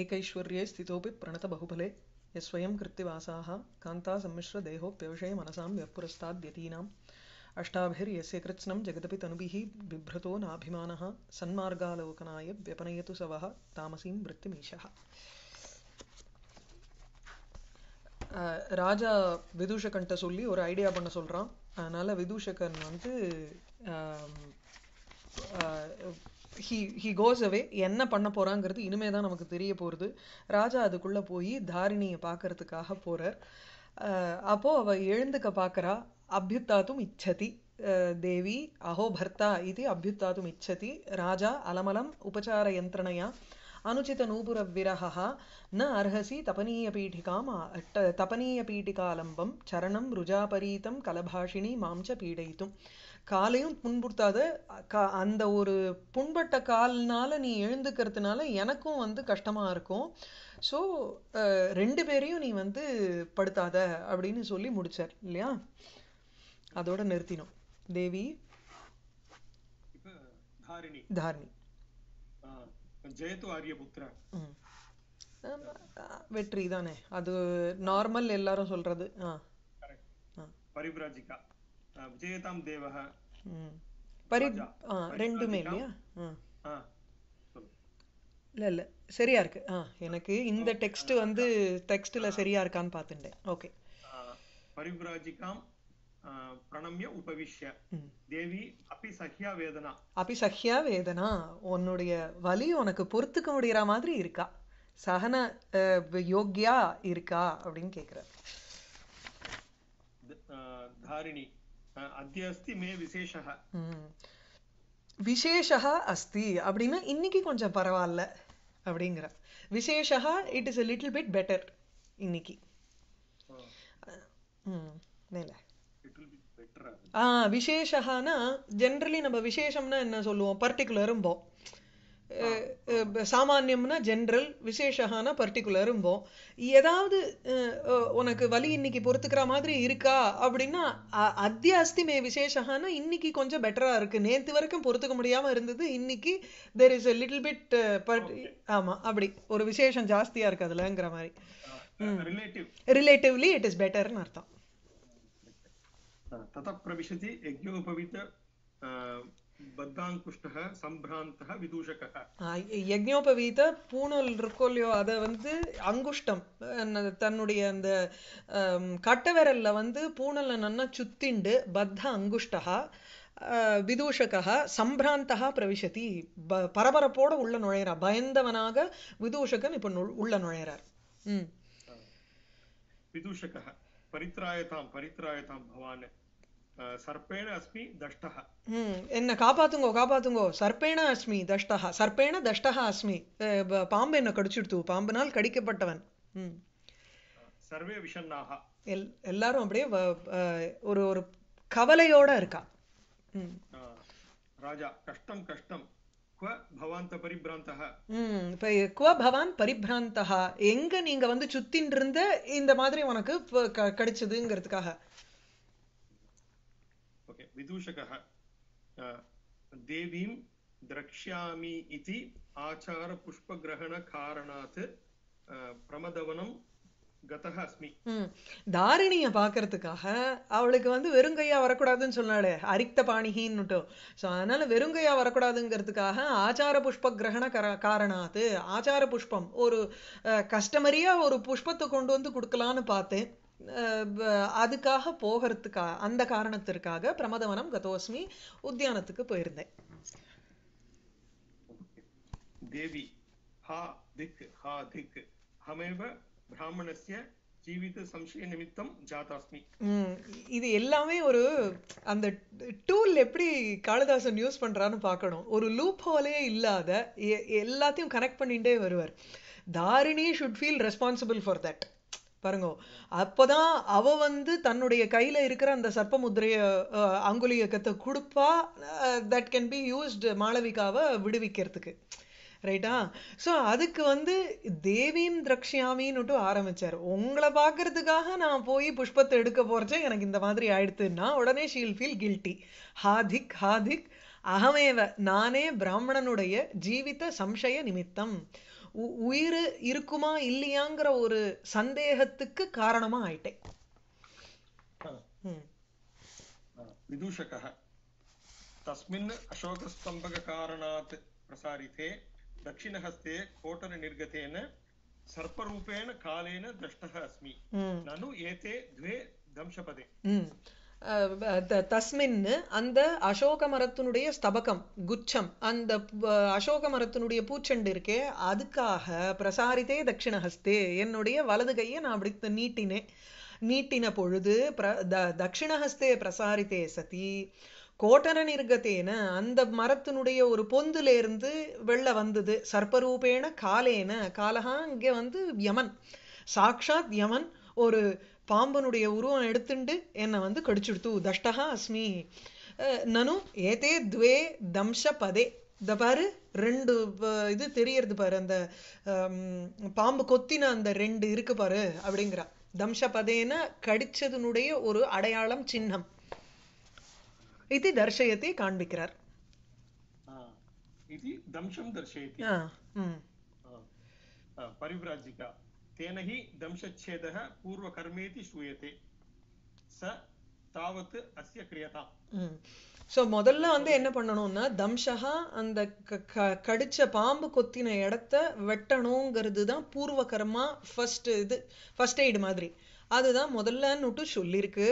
एकैश्वर्ये स्थितोऽपि प्रणतबहुफले यस्वयं कृत्तिवासाः कान्तासम्मिश्रदेहोऽप्यवशे मनसां व्यपुरस्ताद्यतीनाम् अष्टाभिर्यस्य कृत्स्नं जगदपि तनुभिः बिभ्रतो नाभिमानः सन्मार्गालोकनाय व्यपनयतु स वः तामसीं वृत्तिमीशः அஹ் ராஜா விதூஷகன்ட்ட சொல்லி ஒரு ஐடியா பண்ண சொல்றான் அதனால விதூஷகன் வந்து ஹி ஹி கோஸ் அவே என்ன பண்ண போகிறாங்கிறது இனிமே தான் நமக்கு தெரிய போகிறது ராஜா அதுக்குள்ளே போய் தாரிணியை பார்க்கறதுக்காக போகிறார் அப்போது அவள் எழுந்துக்க பார்க்குறா அபியுத்தாத்தும் இச்சதி தேவி அஹோ பர்த்தா இது அபியுத்தாத்தும் இச்சதி. ராஜா அலமலம் உபச்சார யந்திரணையா அனுச்சித நூபுரவிரகா ந அர்ஹசி தபனீயபீഠிகாம் தபனீயபீட்டிகாலம்பம் சரணம் ருஜாபரீதம் கலபாஷினி மாம் ச பீடயித்தும். காலையும் புண்படுத்தாத கா அந்த ஒரு புண்பட்ட கால்னால நீ எழுந்துக்கிறதுனால எனக்கும் வந்து கஷ்டமா இருக்கும். ஸோ ரெண்டு பேரையும் நீ வந்து படுத்தாத அப்படின்னு சொல்லி முடிச்சார் இல்லையா? அதோட நிறுத்தினோம். தேவி. தாரிணி. ஜெயத்து ஆரியபுத்திர ம். ஆமா, ஆ, வெற்றி தானே. அது நார்மல் எல்லாரும் சொல்றது. ஆ. விஜயதாம் தேவः ம். பரி ரெண்டுமே இல்லையா. இல்ல இல்ல. சரியா இருக்கு. ஆ எனக்கு இந்த டெக்ஸ்ட் வந்து டெக்ஸ்ட்ல சரியா இருக்கான்னு பார்த்துட்டேன் ஓகே. பரிவ்ராஜிகாம் பிரணம்ய உபவிஷ்ய. தேவி அப்பி சஹ்யா வேதனா. அபி சஹ்யா வேதனா? உன்னுடைய வலி உனக்கு பொறுத்துக்க முடியற மாதிரி இருக்கா? சகன யோக்கியா இருக்கா? அப்படின்னு ஆ, தாரிணி. ஆ, அத்ய அஸ்தி மே. விசேஷः விசேஷா அஸ்தி. அப்படின்னா இன்னைக்கு கொஞ்சம் பரவாயில்ல அப்படிங்கிற. விசேஷா it is a little bit better இன்னைக்கு. ஆ. விசேஷகானா ஜென்ரலி நம்ம விசேஷம்னா என்ன சொல்லுவோம்? பர்டிகுலரும்போம் சாமானியம்னா ஜென்ரல் விசேஷகான பர்டிகுலரும்போம் ஏதாவது உனக்கு வலி இன்னைக்கு பொறுத்துக்கிற மாதிரி இருக்கா? அப்படின்னா அத்திய அஸ்திமே விசேஷகான இன்னைக்கு கொஞ்சம் பெட்டரா இருக்கு. நேத்து வரைக்கும் பொறுத்துக்க முடியாம இருந்தது. இன்னைக்கு there is a little bit but அப்படி. ஒரு விசேஷம் ஜாஸ்தியா இருக்கு அதுலங்கிற மாதிரி. ரிலேட்டிவ்லி இட் இஸ் பெட்டர்னு அர்த்தம். தத்த பிரவிஷதி யஜ்யோபவித்த பத்தாங்குஷ்டக சம்பிராந்தக விதூஷக யஜ்ஞோபவீத பூணூல் இருக்கோ இல்லையோ அதை வந்து அங்குஷ்டம் தன்னுடைய அந்த கட்டவிரல்ல வந்து பூணலை நன்னா சுத்திண்டு பத்த அங்குஷ்டகா விதூஷகா சம்பிராந்தகா பிரவிசதி பரபரப்போட உள்ள நுழையிறார் பயந்தவனாக விதூஷகன் இப்ப உள்ள நுழையிறார். விதூஷக பரித்ராயதாம் பரித்ராயதாம் பவான். சர்ப்பேண அஸ்மி தஷ்டஹ என்ன காப்பாத்துங்கோ காப்பாத்துங்கோ சர்ப்பேண அஸ்மி தஷ்டஹா சர்ப்பேண தஷ்டஹா அஸ்மி பாம்பு என்ன கடிச்சிடுத்து பாம்புனால் கடிக்கப்பட்டவன் சர்வே விஷன்னாக எல் எல்லாரும் அப்படியே ஒரு ஒரு கவலையோட இருக்கா ராஜா கஷ்டம் கஷ்டம் குவ பவான் பரிபிராந்தகா எங்க நீங்க வந்து சுத்தின் இருந்த இந்த மாதிரி உனக்கு கடிச்சதுங்கிறதுக்காக विदूषकः आ, देवीं द्रक्ष्यामि इति आचारपुष्पग्रहणकारणात् आ, प्रमदवनं गतः अस्मि ம் தாரிணிய பாக்குறதுக்காக அவளுக்கு வந்து வெறுங்கையா வரக்கூடாதுன்னு சொன்னாலே அரிக்த பாணிகின்னுட்டு ஸோ அதனால வெறுங்கையா வரக்கூடாதுங்கிறதுக்காக ஆச்சார புஷ்ப கிரகண கர காரணாத்து ஆச்சார புஷ்பம் ஒரு கஸ்டமரியா ஒரு புஷ்பத்தை கொண்டு வந்து கொடுக்கலான்னு பார்த்தேன் அஹ், ப- அதுக்காக போகிறதுக்கா அந்த காரணத்திற்காக பிரமதவனம் கதோஸ்மி உத்தியானத்துக்கு போயிருந்தேன். தேவி ஜீவித சம்சய நிமித்தம் ஜாதாஸ்மி. இது எல்லாமே ஒரு அந்த டூல் எப்படி காளிதாசன் யூஸ் பண்றான்னு பார்க்கணும். ஒரு லூப் ஹோலே இல்லாத எல்லாத்தையும் கனெக்ட் பண்ணிட்டே வருவார். Tharini should feel responsible for that பாருங்க அப்போதான் அவ வந்து தன்னுடைய கையில இருக்கிற அந்த சர்ப்ப முதிரைய அங்குலி இயக்கத்தை கொடுப்பா தட் கேன் பி யூஸ்டு மாளவிகாவை விடுவிக்கிறதுக்கு. ரைட்டா? ஸோ அதுக்கு வந்து தேவியும் திரக்ஷியாமின்னுட்டு ஆரம்பிச்சார். உங்களை பார்க்கறதுக்காக நான் போய் புஷ்பத்தை எடுக்க போறச்சே எனக்கு இந்த மாதிரி ஆயிடுத்துன்னா உடனே ஷீல் ஃபீல் கில்ட்டி ஹாதிக் ஹாதிக் அகமேவ நானே பிராமணனுடைய ஜீவித சம்சய நிமித்தம். உயிர் இருக்குமா இல்லையாங்கிற ஒரு சந்தேகத்துக்கு காரணமா ஆயிட்டேன் हा, ம். हा, विदूषकः तस्मिन् अशोकस्तम्भककारणात् प्रसारिते दक्षिणहस्ते कोटरनिर्गतेन सर्परूपेण कालेन दष्टः अस्मि ம். ननु एते द्वे दंशपदे ம். அஹ் த- தஸ்மின் அந்த அசோக மரத்தினுடைய ஸ்தபகம் குச்சம். அந்த அசோக மரத்தினுடைய பூச்செண்டு இருக்கே அதுக்காக பிரசாரித்தே தட்சிணஹஸ்தே என்னுடைய வலது கையை நான் அப்படி நீட்டினேன் நீட்டின பொழுது பிர த தட்சிணஹஸ்தே பிரசாரித்தே சதி கோட்டர நிர்கத்தேன அந்த மரத்தினுடைய ஒரு பொந்துலேருந்து வெளில வந்தது. சர்ப்பரூபேண காலேன காலகா இங்கே வந்து யமன். சாக்ஷாத் யமன் ஒரு பாம்பனுடைய உருவம் எடுத்துண்டு என்னை வந்து கடிச்சுடுத்து தஷ்டகா அஸ்மி. நனு ஏதே துவே தம்ச பதே. இந்த பாரு ரெண்டு இது தெரியறது பாரு அந்த பாம்பு கொத்தின அந்த ரெண்டு இருக்கு பாரு அப்படிங்கிறா. தம்ச பதேன கடிச்சதனுடைய ஒரு அடையாளம் சின்னம். இது தர்ஷயத்தை காண்பிக்கிறார். பரிவிராஜிகா. ஆ, ம் हा, हा, परिव्राजिका तेन हि दंशच्छेदः पूर्वकर्मेति श्रूयते स तावत् अस्य क्रियताम् ம் ஸோ முதல்ல வந்து என்ன பண்ணணும்னா தம்ஷகா அந்த க- க- கடிச்ச பாம்பு கொத்தின இடத்த வெட்டணுங்கிறது தான் பூர்வ கர்மா ஃபர்ஸ்ட் இது ஃபர்ஸ்ட் எய்டு மாதிரி அதுதான் முதல்லன்னுட்டு சொல்லியிருக்கு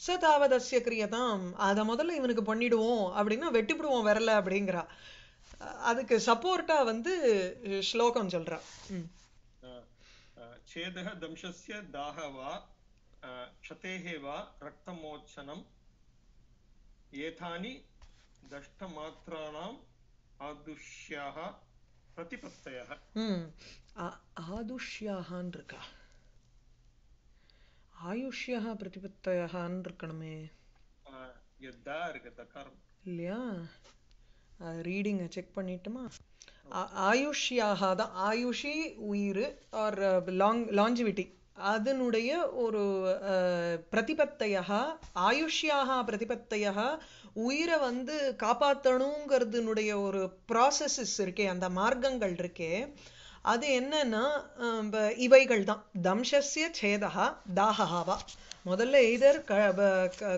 ச தாவதஸ்ய கிரியதாம் அதை முதல்ல இவனுக்கு பண்ணிடுவோம் அப்படின்னா வெட்டிவிடுவோம் விரல அப்படிங்கிறா அஹ் அதுக்கு சப்போர்ட்டா வந்து அஹ், ஸ்லோகம் சொல்றா ம் अ, अ, छेदः दंशस्य दाह वा अ, क्षतेः वा रक्तमोचनम् एतानि दष्टमात्राणाम् आदुष्याः प्रतिपत्तयः ம் ஆ- ஆதுஷ்யாகான்னு இருக்கா ஆயுஷ்யா பிரதிபத்தயான்னு இருக்கணுமே अ, यद्दा இருக்கு தக்காரம் இல்லையா ரீடிங்கை செக் பண்ணிட்டுமா ஆ- ஆயுஷ்யாக தான் ஆயுஷி உயிர் ஆர் லாங் லாஞ்சிவிட்டி அதனுடைய ஒரு பிரதிபத்தையாக ஆயுஷ்யாக பிரதிபத்தையாக உயிரை வந்து காப்பாற்றணுங்கிறதுனுடைய ஒரு ப்ராசஸஸ் இருக்கே அந்த மார்க்கங்கள் இருக்கே அது என்னன்னா இவைகள் தான். தம்சஸ்ய சேதகா தாகஹாவா முதல்ல எய்தர் க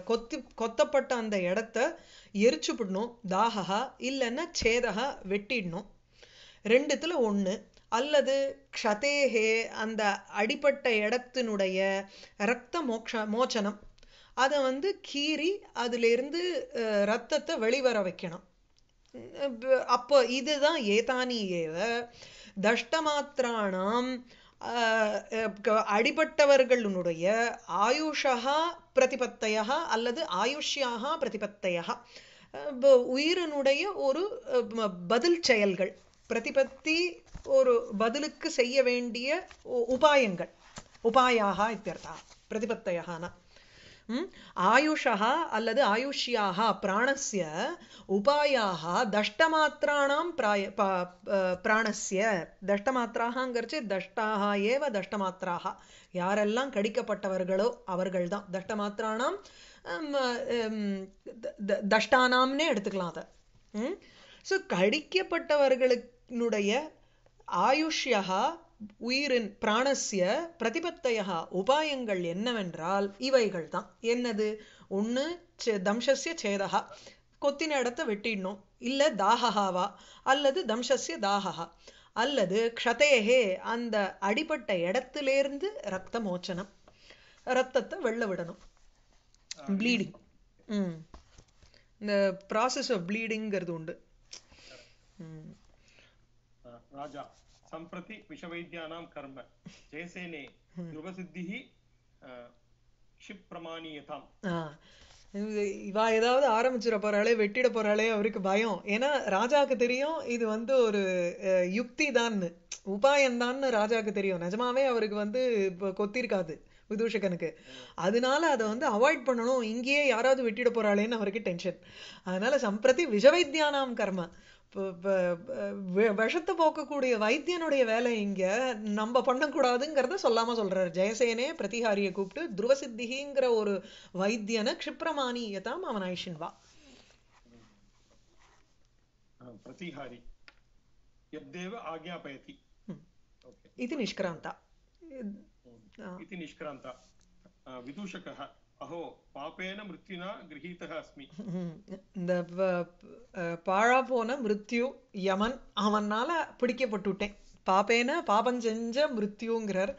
கொத்தி கொத்தப்பட்ட அந்த இடத்த எரிச்சுப்பிடணும். தாகஹா இல்லைன்னா சேதகா வெட்டிடணும். ரெண்டுத்துல ஒன்று அல்லது க்ஷதேஹே அந்த அடிப்பட்ட இடத்தினுடைய ரத்த மோக்ஷ மோச்சனம். அதை வந்து கீறி அதிலிருந்து ரத்தத்தை வெளிவர வைக்கணும். அப்போ இதுதான் ஏதானி ஏவ தஷ்டமாத்திராணாம் அடிபட்டவர்களுடைய ஆயுஷா பிரதிபத்தையா அல்லது ஆயுஷ்யாக பிரதிபத்தையா உயிரினுடைய ஒரு பதில் செயல்கள். பிரதிபத்தி ஒரு பதிலுக்கு செய்ய வேண்டிய உபாயங்கள். உபாயாக இத்தியர்த்தா பிரதிபத்தையானா ஆயுஷா அல்லது ஆயுஷ்யாக பிராணஸ்ய உபாயாக தஷ்டமாத்திராணாம் பிராய பிராணஸ்ய. தஷ்டமாத்திராகங்கிறச்சு தஷ்டாக ஏவ தஷ்டமாத்திராக யாரெல்லாம் கடிக்கப்பட்டவர்களோ அவர்கள்தான். தஷ்டமாத்திரானாம் தஷ்டானாம்னே எடுத்துக்கலாம் அதை. ஸோ கடிக்கப்பட்டவர்களுக்கு கடிக்கப்பட்டவர்களுடைய ஆயுஷ்யா உயிரின் பிராணஸ்ய பிரதிபத்தையா உபாயங்கள் என்னவென்றால் இவைகள் தான் என்னது ஒன்று தம்சஸ்ய சேதகா கொத்தின இடத்த வெட்டிடணும். இல்ல தாகஹாவா அல்லது தம்சஸ்ய தாகஹா அல்லது க்ஷதேஹே அந்த அடிபட்ட இடத்திலேருந்து ரத்த மோச்சனம் ரத்தத்தை வெள்ள விடணும். ப்ளீடிங் ம். இந்த ப்ராசஸ் ஆஃப் ப்ளீடிங்கிறது உண்டு. ம். राजा सम्प्रति विषवैद्यानां कर्म जयसेने ध्रुवसिद्धिः अ, क्षिप्रमाणीयताम् ஆ. இது- இவா ஏதாவது ஆரம்பிச்சிட போறாளே வெட்டிட போறாளே அவருக்கு பயம் ஏன்னா ராஜாக்கு தெரியும் இது வந்து ஒரு அஹ், யுக்தி தான்னு உபாயம் தான்னு ராஜாக்கு தெரியும் நிஜமாவே அவருக்கு வந்து இப்போ கொத்திருக்காது விதூஷகனுக்கு அதனால அதை வந்து அவாய்ட் பண்ணணும் இங்கேயே யாராவது வெட்டிட போறாளேன்னு அவருக்கு டென்ஷன் அதனால சம்பிரதி விஷவைத்தியானாம் கர்ம இப்ப- இப்ப, அஹ், வி- விஷத்தை போக்கக்கூடிய வைத்தியனுடைய வேலை இங்க நம்ம பண்ணக்கூடாதுங்கிறத சொல்லாம சொல்றாரு ஜெயசேனே பிரதிகாரியை கூப்பிட்டு துருவசித்திகிங்கிற ஒரு வைத்தியனை க்ஷிப்ரமானியதாம் அவன் ஐஷின்வா अ, प्रतिहारी यद्देव आज्ञापयति ம். இது நிஷ்கிராந்தா ஆ. इति निष्क्रान्ता अ, विदूषकः अहो பாப்பேன மிருத்யுனா கிரகீதக அஸ்மி இந்த பாழா போன மிருத்யு யமன் அவனால பிடிக்கப்பட்டுட்டேன். பாப்பேன பாபம் செஞ்ச மிருத்யுங்கிறார்.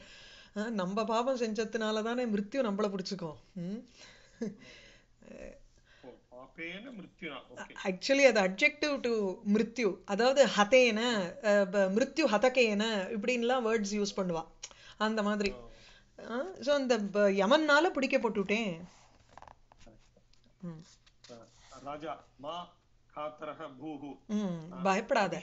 நம்ம பாபம் செஞ்சதுனால தானே மிருத்யு நம்மளை பிடிச்சிக்கும். ஆக்சுவலி அது அப்ஜெக்டிவ் டு மிருத்யு. அதாவது ஹதேன மிருத்யு ஹதகேன இப்படின்லாம் வேர்ட்ஸ் யூஸ் பண்ணுவா. அந்த மாதிரி. ஸோ அந்த யமன்னால பிடிக்கப்பட்டுட்டேன். ராஜா மா காத்தரக பூஹு. பயப்படாத.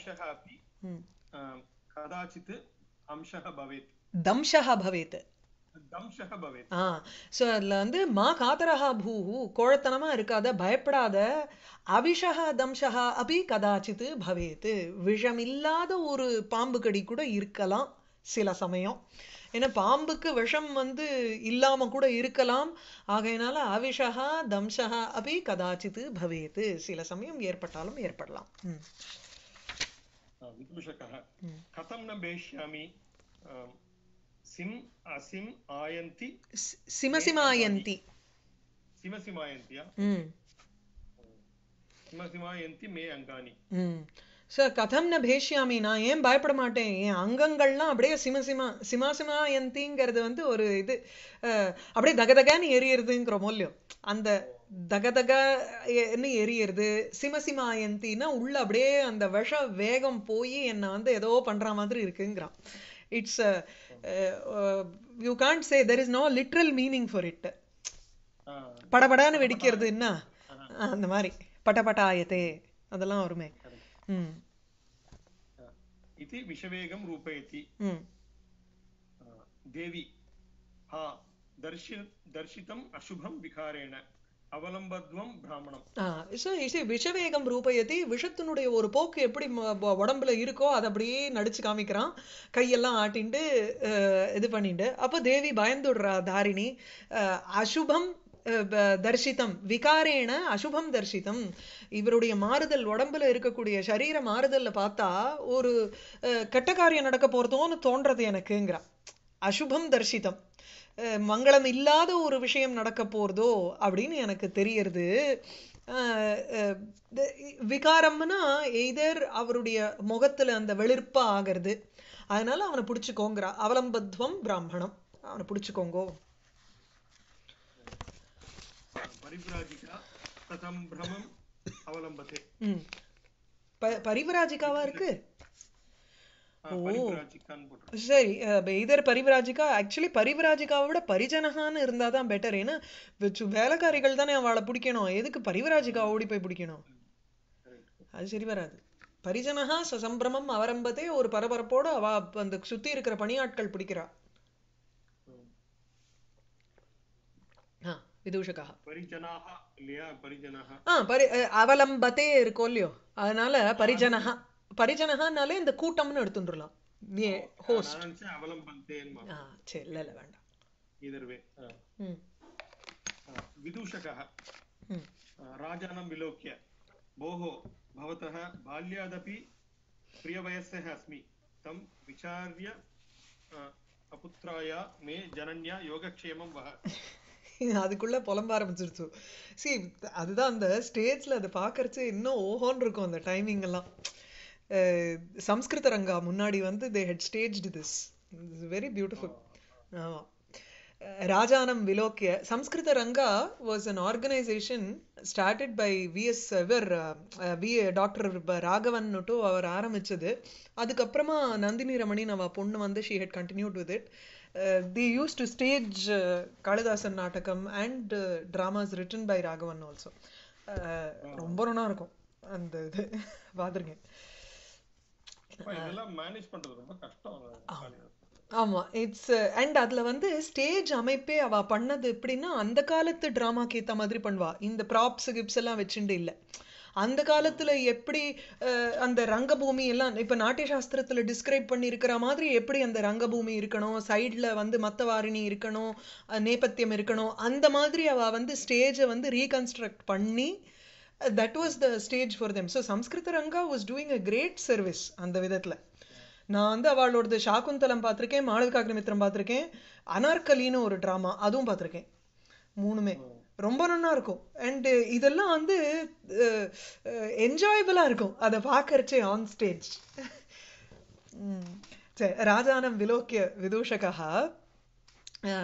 வந்து மா காதரஹா பூஹு கோழத்தனமாக இருக்காத பயப்படாத அவிஷகா தம்சகா அபி கதாச்சித்து பவேத்து விஷமில்லாத ஒரு பாம்பு கடி கூட இருக்கலாம் சில சமயம். ஏன்னா பாம்புக்கு விஷம் வந்து இல்லாம கூட இருக்கலாம். ஆகையினால ஆவிஷகா தம்சகா அப்படி கதாச்சித்து பவேத்து சில சமயம் ஏற்பட்டாலும் ஏற்படலாம். கதம் ந பேஷ்யாமி சிம் அசிம் ஆயந்தி. சிமசிமாயந்தி. சிமசிமாயந்தியா? சிமசிமாயந்தி மே அங்கானி ச கதம் ந பேசியாமி நான் ஏன் பயப்பட மாட்டேன்? என் அங்கங்கள்லாம் அப்படியே சிம சிமா சிமா சிமா எந்திங்கிறது வந்து ஒரு இது. அப்படியே தகதகன்னு எரியறதுங்கிற மூலியம். அந்த தகதக என்ன எரியறது? சிமசிமா எந்தின்னா உள்ள அப்படியே அந்த விஷ வேகம் போய் என்னை வந்து ஏதோ பண்ற மாதிரி இருக்குங்கிறான். It's you can't say there is no literal meaning for it படபடான்னு வெடிக்கிறது என்ன? அந்த மாதிரி. பட்டபட்டாயத்தே. அதெல்லாம் வருமே इति विषवेगं रूपयति ம் अ, देवी हा दर्शि दर्शितम् अशुभं विकारेण அவலம்பத்வம் பிராமணம் ஸோ இசை விஷவேகம் ரூபயத்தி விஷத்தினுடைய ஒரு போக்கு எப்படி ம- ப- உடம்புல இருக்கோ அதை அப்படியே நடிச்சு காமிக்கிறான் கையெல்லாம் ஆட்டிண்டு அஹ், இது பண்ணிட்டு அப்போ தேவி பயந்துடுறா தாரிணி அஹ், அசுபம் அஹ், விகாரேன அசுபம் தர்சிதம் இவருடைய மாறுதல் உடம்புல இருக்கக்கூடிய சரீர மாறுதல்ல பார்த்தா ஒரு அஹ், கெட்ட காரியம் நடக்க போறதோன்னு தோன்றது எனக்குங்கிறா. அசுபம் தர்சிதம் அஹ், மங்களம் இல்லாத ஒரு விஷயம் நடக்க போறதோ அப்படின்னு எனக்கு தெரியறது. அஹ், அஹ், விகாரம்னா எய்தர் அவருடைய முகத்துல அந்த வெளிர்ப்பா ஆகிறது. அதனால அவனை பிடிச்சிக்கோங்கிறா. அவலம்பத்வம் பிராமணம். அவனை பிடிச்சிக்கோங்கோ. பரிபிராஜிகா கதம் பிரமம் அவலம்பதே. பரிவராஜிகாவா இருக்கு? சரி. இதர் பரிவராஜிகா ஆக்சுவலி பரிவராஜிகாவை விட பரிஜனகான்னு இருந்தாதான் பெட்டர் ஏன்னா வேலைக்காரிகள் தானே அவளை பிடிக்கணும். எதுக்கு பரிவராஜிகா ஓடி போய் பிடிக்கணும்? அது சரி வராது. பரிஜனகா சசம்பிரமம் அவரம்பத்தே ஒரு பரபரப்போட அவ அந்த சுத்தி இருக்கிற பணியாட்கள் பிடிக்கிறா. விதூஷகா பரிஜனாக இல்லையா பரிஜனாக ஆ பரி அஹ், அவலம்பத்தே இருக்கோ இல்லையோ அதனால பரிஜனகா பரிஜனகானாலே இந்த கூட்டம்னு எடுத்துட்டுலாம் ஏ ஹோஸ்ட் நான் நினைச்சேன் அவலம்பந்தேன்னு ஆ சரி இல்ல இல்ல வேண்டாம் இதர்வே ம் विदूषकः ம் राजानं विलोक्य भोः भवतः बाल्यादपि प्रियवयस्यः अस्मि तं विचार्य अ, अपुत्राय मे जनन्या योगक्षेमं वह அதுக்குள்ள புலம்ப ஆரம்பிச்சிருச்சு. சி அதுதான் அந்த ஸ்டேஜ்ல அதை பார்க்கறச்சு இன்னும் ஓஹோன்னு இருக்கும் அந்த டைமிங் எல்லாம். சம்ஸ்கிருத ரங்கா முன்னாடி வந்து they had staged this very beautiful ஆமாம் ராஜானம் விலோக்கிய Samskrita Ranga was an organization started by VS இவர் வி டாக்டர் ராகவன்னுட்டு அவர் ஆரம்பிச்சது. அதுக்கப்புறமா நந்தினி ரமணின் அவ பொண்ணு வந்து she had continued with it they used to stage Kalidasan நாடகம் and dramas written by Raghavan also ரொம்ப நல்லா இருக்கும். அந்த இது பார்த்துருக்கேன் ஆமா. இட்ஸ் அண்ட் அதுல வந்து ஸ்டேஜ் அமைப்பே அவ பண்ணது எப்படின்னா அந்த காலத்து டிராமாக்கு ஏத்த மாதிரி பண்ணுவா. இந்த ப்ராப்ஸ் கிப்ஸ் எல்லாம் வச்சுட்டு இல்ல. அந்த காலத்துல எப்படி அஹ், அந்த ரங்கபூமி எல்லாம் இப்ப நாட்டிய சாஸ்திரத்துல டிஸ்கிரைப் பண்ணியிருக்கிற மாதிரி எப்படி அந்த ரங்கபூமி இருக்கணும் சைடுல வந்து மத்தவாரிணி இருக்கணும் நேபத்தியம் இருக்கணும் அந்த மாதிரி அவ வந்து ஸ்டேஜை வந்து ரீகன்ஸ்ட்ரக்ட் பண்ணி that was the stage for them so Samskrita Ranga was doing a great service அந்த விதத்துல. நான் வந்து அவளோடது சாகுந்தலம் பார்த்திருக்கேன் மாளவிகாக்னிமித்திரம் பார்த்திருக்கேன் அனார்கலின்னு ஒரு ட்ராமா அதுவும் பார்த்திருக்கேன். மூணுமே. ரொம்ப நல்லா இருக்கும். அண்ட் இதெல்லாம் வந்து என்ஜாயபிளாக இருக்கும். அதை பார்க்கறச்சே ஆன் ஸ்டேஜ் சரி ராஜானம் விலோக்கிய விதூஷகா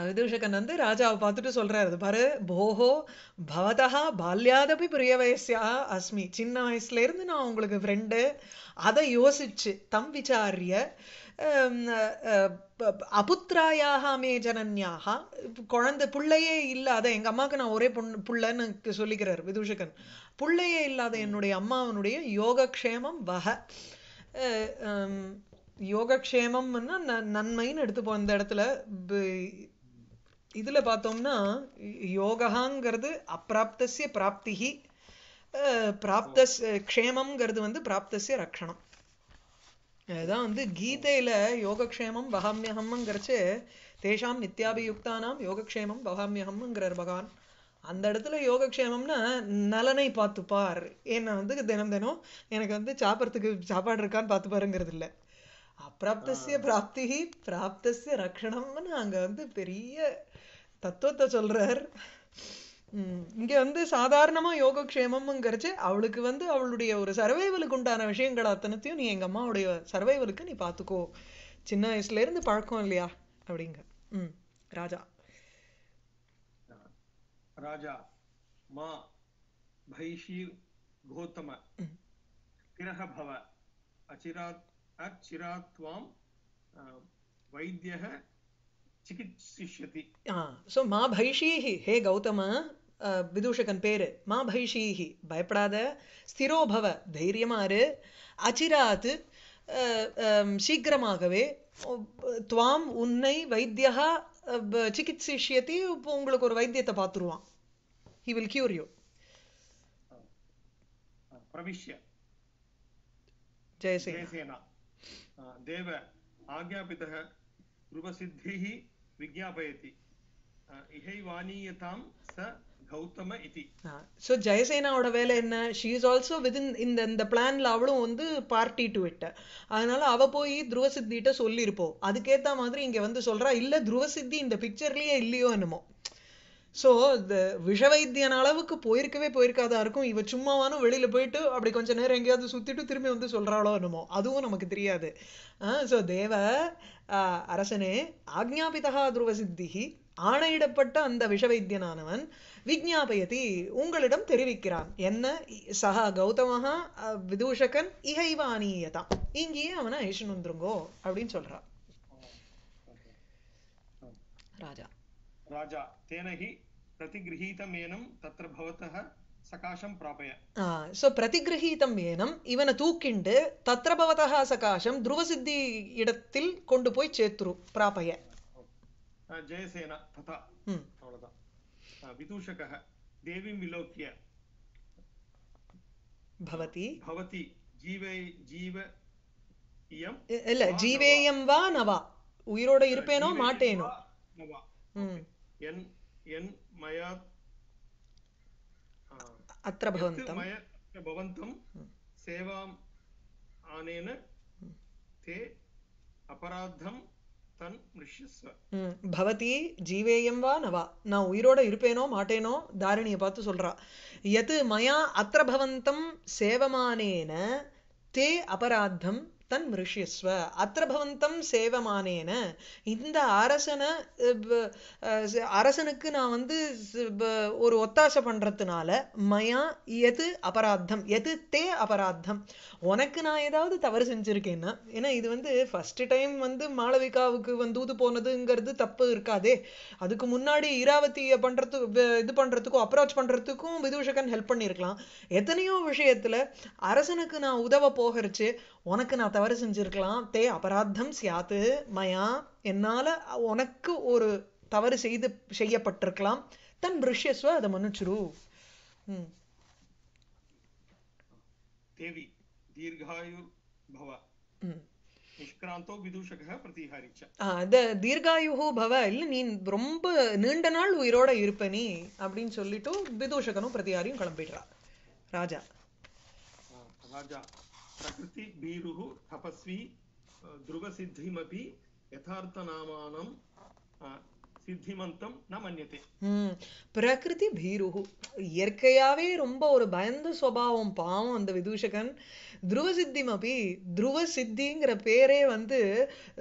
விதூஷகன் வந்து ராஜாவை பார்த்துட்டு சொல்றாரு. அது பாரு போஹோ பவதா பால்யாதபி பிரிய வயசியா அஸ்மி. சின்ன வயசுல இருந்து நான் உங்களுக்கு ஃப்ரெண்டு அதை யோசிச்சு தம் விசாரிய அபுத்ராயாக மே ஜனன்யாக குழந்தை புள்ளையே இல்லாத எங்க அம்மாவுக்கு நான் ஒரே பொண்ணு புள்ளன்னு சொல்லிக்கிறார் விதூஷகன். புள்ளையே இல்லாத என்னுடைய அம்மாவனுடைய யோகக்ஷேமம் வக. யோகக்ஷேமம்னா நன்மைன்னு நன்மைன்னு எடுத்துப்போம் இந்த இடத்துல இதுல பார்த்தோம்னா யோகாங்கிறது அப்பிராப்தஸ்ய பிராப்திகி பிராப்த பிராப்தஸ் க்ஷேமம்ங்கிறது வந்து பிராப்தசிய ரக்ஷணம். அதுதான் வந்து கீதையில யோகக்ஷேமம் வகாமியகம்ங்கிறச்சு தேஷாம் நித்யாபியுக்தானாம் யோகக்ஷேமம் வகாமியகம்ங்கிறார் பகவான். அந்த இடத்துல யோகக்ஷேமம்னா நலனை பார்த்துப்பார். ஏன்னா வந்து தினம் தினம் எனக்கு வந்து சாப்பிட்றதுக்கு சாப்பாடு இருக்கான்னு பார்த்து பாருங்கிறது இல்ல அப்பிராப்தஸ்ய பிராப்திகி பிராப்தஸ்ய ரக்ஷணம்னு அங்க வந்து பெரிய தத்துவத்தை சொல்றார். இங்க வந்து சாதாரணமா யோகக்ஷேமம்ங்கிறச்சு அவளுக்கு வந்து அவளுடைய ஒரு சர்வைவலுக்கு உண்டான விஷயங்கள் அத்தனத்தையும் நீ எங்க அம்மாவுடைய சர்வைவலுக்கு நீ பாத்துக்கோ. சின்ன வயசுல இருந்து பழக்கம் இல்லையா? அப்படிங்க. ம். ராஜா. ராஜா மா பைஷி கோத்தம. கிரக பவ அச்சிராத் அச்சிராத்வாம் வைத்தியக சிகித்சிஷ்யதி ஸோ மா பைஷீஹி. ஹே கௌதம. விதூஷகன் பேரு மா பைஷீஹி பயப்படாத ஸ்திரோ பவ தைரியமா இரு அச்சிராத் அஹ், அம், சீக்கிரமாகவே உ- துவாம் உன்னை வைத்தியா சிகித்சிஷ்யதி இப்போ உங்களுக்கு ஒரு வைத்தியத்தை பார்த்துருவான் ஹி வில் கியூர் யூ अ, प्रविश्य ஜெயசேன जयसेना अ, देव आज्ञापितः ध्रुवसिद्धिः विज्ञापयति अ, इहैवानीयतां स கௌதம இதி. ஸோ ஜெயசேனாவோட வேலை என்ன? ஷீ இஸ் ஆல்சோ விதின் இந்த இந்த பிளான்ல அவளும் வந்து பார்ட்டி டு இட்ட அதனால அவ போய் துருவசித்திட்ட சொல்லியிருப்போம் அதுக்கேத்த மாதிரி இங்க வந்து சொல்றா. இல்ல துருவசித்தி இந்த பிக்சர்லயே இல்லையோ என்னமோ. ஸோ இந்த விஷவைத்தியன் அளவுக்கு போயிருக்கவே போயிருக்காதா இருக்கும். இவ சும்மாவானும் வெளியில் போயிட்டு அப்படி கொஞ்ச நேரம் எங்கேயாவது சுற்றிட்டு திரும்பி வந்து சொல்கிறாளோ என்னமோ. அதுவும் நமக்கு தெரியாது. ஸோ தேவ அரசனே ஆக்ஞாபிதா துருவசித்திகி ஆணையிடப்பட்ட அந்த விஷவைத்தியனானவன் விஜ்ஞாபயதி உங்களிடம் தெரிவிக்கிறான். என்ன? சஹா கௌதமஹா விதூஷகன் இகைவ அநீயதான் இங்கேயே அவனை ஐஷன் வந்துருங்கோ அப்படின்னு சொல்றான் ராஜா. ராஜா தேனகி பிரதிகிரகீதம் ஏனம் தத்திர பவத்தः சகாசம் பிராபய. சோ பிரதிகிரகீதம் ஏனம் இவனை தூக்கிண்டு தத்திர பவத்தः சகாசம் துருவசித்தி இடத்தில் கொண்டு போய் சேத்துரு பிராபய. अ, जयसेन तथा ம் अवलदा अ, विदूषकः देवीं विलोक्य பவதி भवति जीवे जीव इयं இ- இல்ல ஜீவேயம் வா நவா உயிரோட இருப்பேனோ जीवेयं மாட்டேனோ वा न वा ம் यन् यन् मया अ, அத்திர यत् பவந்தம் मया भवन्तं सेवाम् आनेन ते अपराधं தன் மிருஷ்யஸ்வ. பவதி ஜீவேயம் வா நவா. நான் உயிரோட இருப்பேனோ மாட்டேனோ? தாரிணியை பார்த்து சொல்றா. எது மயா அத்திர பவந்தம் சேவமானேன தே அபராத்தம் தன் மிருஷ்யஸ்வ அத்திரபவந்தம் சேவமானேன. இந்த அரசனை அரசனுக்கு நான் வந்து ஒரு ஒத்தாசை பண்றதுனால மயா எது அபராத்தம் எது தே அபராத்தம். உனக்கு நான் ஏதாவது தவறு செஞ்சுருக்கேன்னா ஏன்னா இது வந்து ஃபஸ்ட்டு டைம் வந்து மாளவிகாவுக்கு வந்து தூது போனதுங்கிறது தப்பு இருக்காதே. அதுக்கு முன்னாடி ஈராவதியை பண்றதுக்கு இது பண்றதுக்கும் அப்ரோச் பண்றதுக்கும் விதூஷகன் ஹெல்ப் பண்ணியிருக்கலாம் எத்தனையோ விஷயத்துல அரசனுக்கு நான் உதவ போகிறச்சு உனக்கு நான் தவறு செஞ்சிருக்கலாம். தே அபராத்தம் சியாத்து மயா என்னால் உனக்கு ஒரு தவறு செய்து செய்யப்பட்டிருக்கலாம். தன் ரிஷ்யஸ்வ அதை மன்னிச்சிரு. தேவி தீர்காயுர் பவ. நிஷ்கிராந்தோ விதூஷக பிரதிஹாரிச்ச. தீர்காயுஹோ பவ. இல்லை நீ ரொம்ப நீண்ட நாள் உயிரோட இருப்ப நீ அப்படின்னு சொல்லிட்டு விதூஷகனும் பிரதிஹாரியும் கிளம்பிடுறா. ராஜா. ராஜா. प्रकृति भीरुः तपस्वी ध्रुवसिद्धिमपि यथार्थनामानं अ, सिद्धिमन्तं न मन्यते ம் பிரகிருதி பீருகு இயற்கையாவே ரொம்ப ஒரு பயந்த சுபாவம் பாவம் அந்த விதூஷகன் துருவ சித்திமபி துருவ சித்திங்கிற பேரே வந்து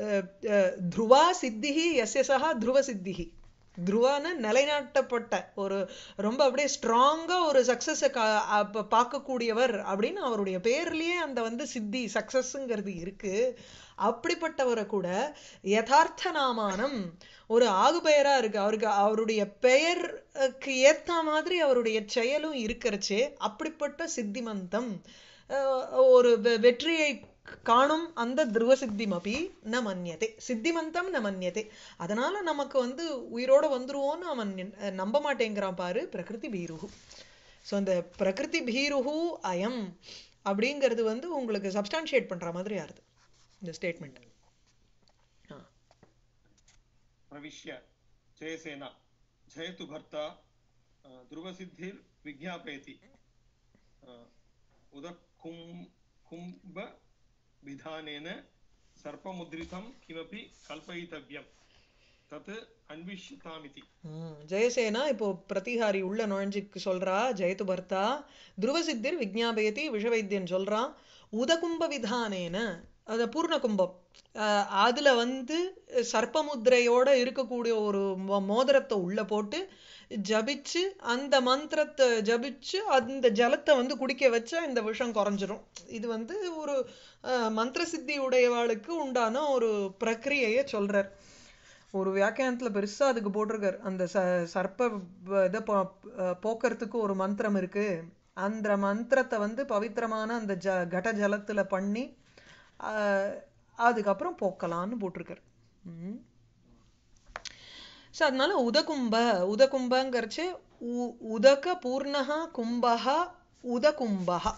அஹ், அஹ், துருவா சித்திஹி எஸ்ய சஹா துருவ சித்திஹி துருவான நிலைநாட்டப்பட்ட ஒரு ரொம்ப அப்படியே ஸ்ட்ராங்காக ஒரு சக்சஸை பார்க்கக்கூடியவர் அப்படின்னு அவருடைய பேர்லயே அந்த வந்து சித்தி சக்சஸ்ங்கிறது இருக்கு. அப்படிப்பட்டவரை கூட யதார்த்த நாமானம் ஒரு ஆகுபெயராக இருக்கு. அவருக்கு அவருடைய பெயருக்கு ஏத்த மாதிரி அவருடைய செயலும் இருக்கிறச்சே அப்படிப்பட்ட சித்திமந்தம். ஒரு வெ- வெற்றியை காணும் அந்த துருவ சித்தி சித்திமபி ந மன்னியதே சித்திமந்தம் ந மன்னியதே அதனால நமக்கு வந்து உயிரோட வந்துருவோம்னு அவன் நம்ப மாட்டேங்கிறான் பாரு பிரகிருதி பீருகு ஸோ அந்த பிரகிருதி பீருகு அயம் அப்படிங்கிறது வந்து உங்களுக்கு சப்ஸ்டான்ஷியேட் பண்ற மாதிரி ஆறுது இந்த ஸ்டேட்மெண்ட் பிரவிஷ்ய ஜெயசேனா. ஜெயத்து பர்த்தா துருவசித்திர் உத கும் கும்ப कुम्भविधानेन सर्पमुद्रितं किमपि कल्पयितव्यं तत् अन्विष्यतामिति ம், ஜெயசேனா இப்போ பிரதிஹாரி உள்ள நுழைஞ்சு சொல்றா ஜெயது பர்த்தா துருவ சித்திர் விஜ்ஞாபயதி விஷவைத்தியன் சொல்றான் உதகும்ப விதானேன அது பூர்ண கும்பம் அஹ், அதில் வந்து சர்ப்பமுத்திரையோட இருக்கக்கூடிய ஒரு மோ- மோதிரத்தை உள்ளே போட்டு ஜபிச்சு அந்த மந்திரத்தை ஜபிச்சு அந்த ஜலத்தை வந்து குடிக்க வச்சா இந்த விஷம் குறைஞ்சிரும். இது வந்து ஒரு மந்திர சித்தி உடையவாளுக்கு உண்டான ஒரு பிரக்கிரியையை சொல்றார். ஒரு வியாக்கியானத்தில் பெருசாக அதுக்கு போட்டிருக்கார். அந்த ச சர்ப்ப இதை போக்குறதுக்கு ஒரு மந்திரம் இருக்கு. அந்த மந்திரத்தை வந்து பவித்திரமான அந்த ஜ கட ஜலத்தில் பண்ணி அதுக்கப்புறம் போக்கலான்னு போட்டிருக்காரு. ஸோ அதனால உதகும்ப உதகும்பங்கிறச்சு உ உதக பூர்ணஹா கும்பகா உதகும்பகா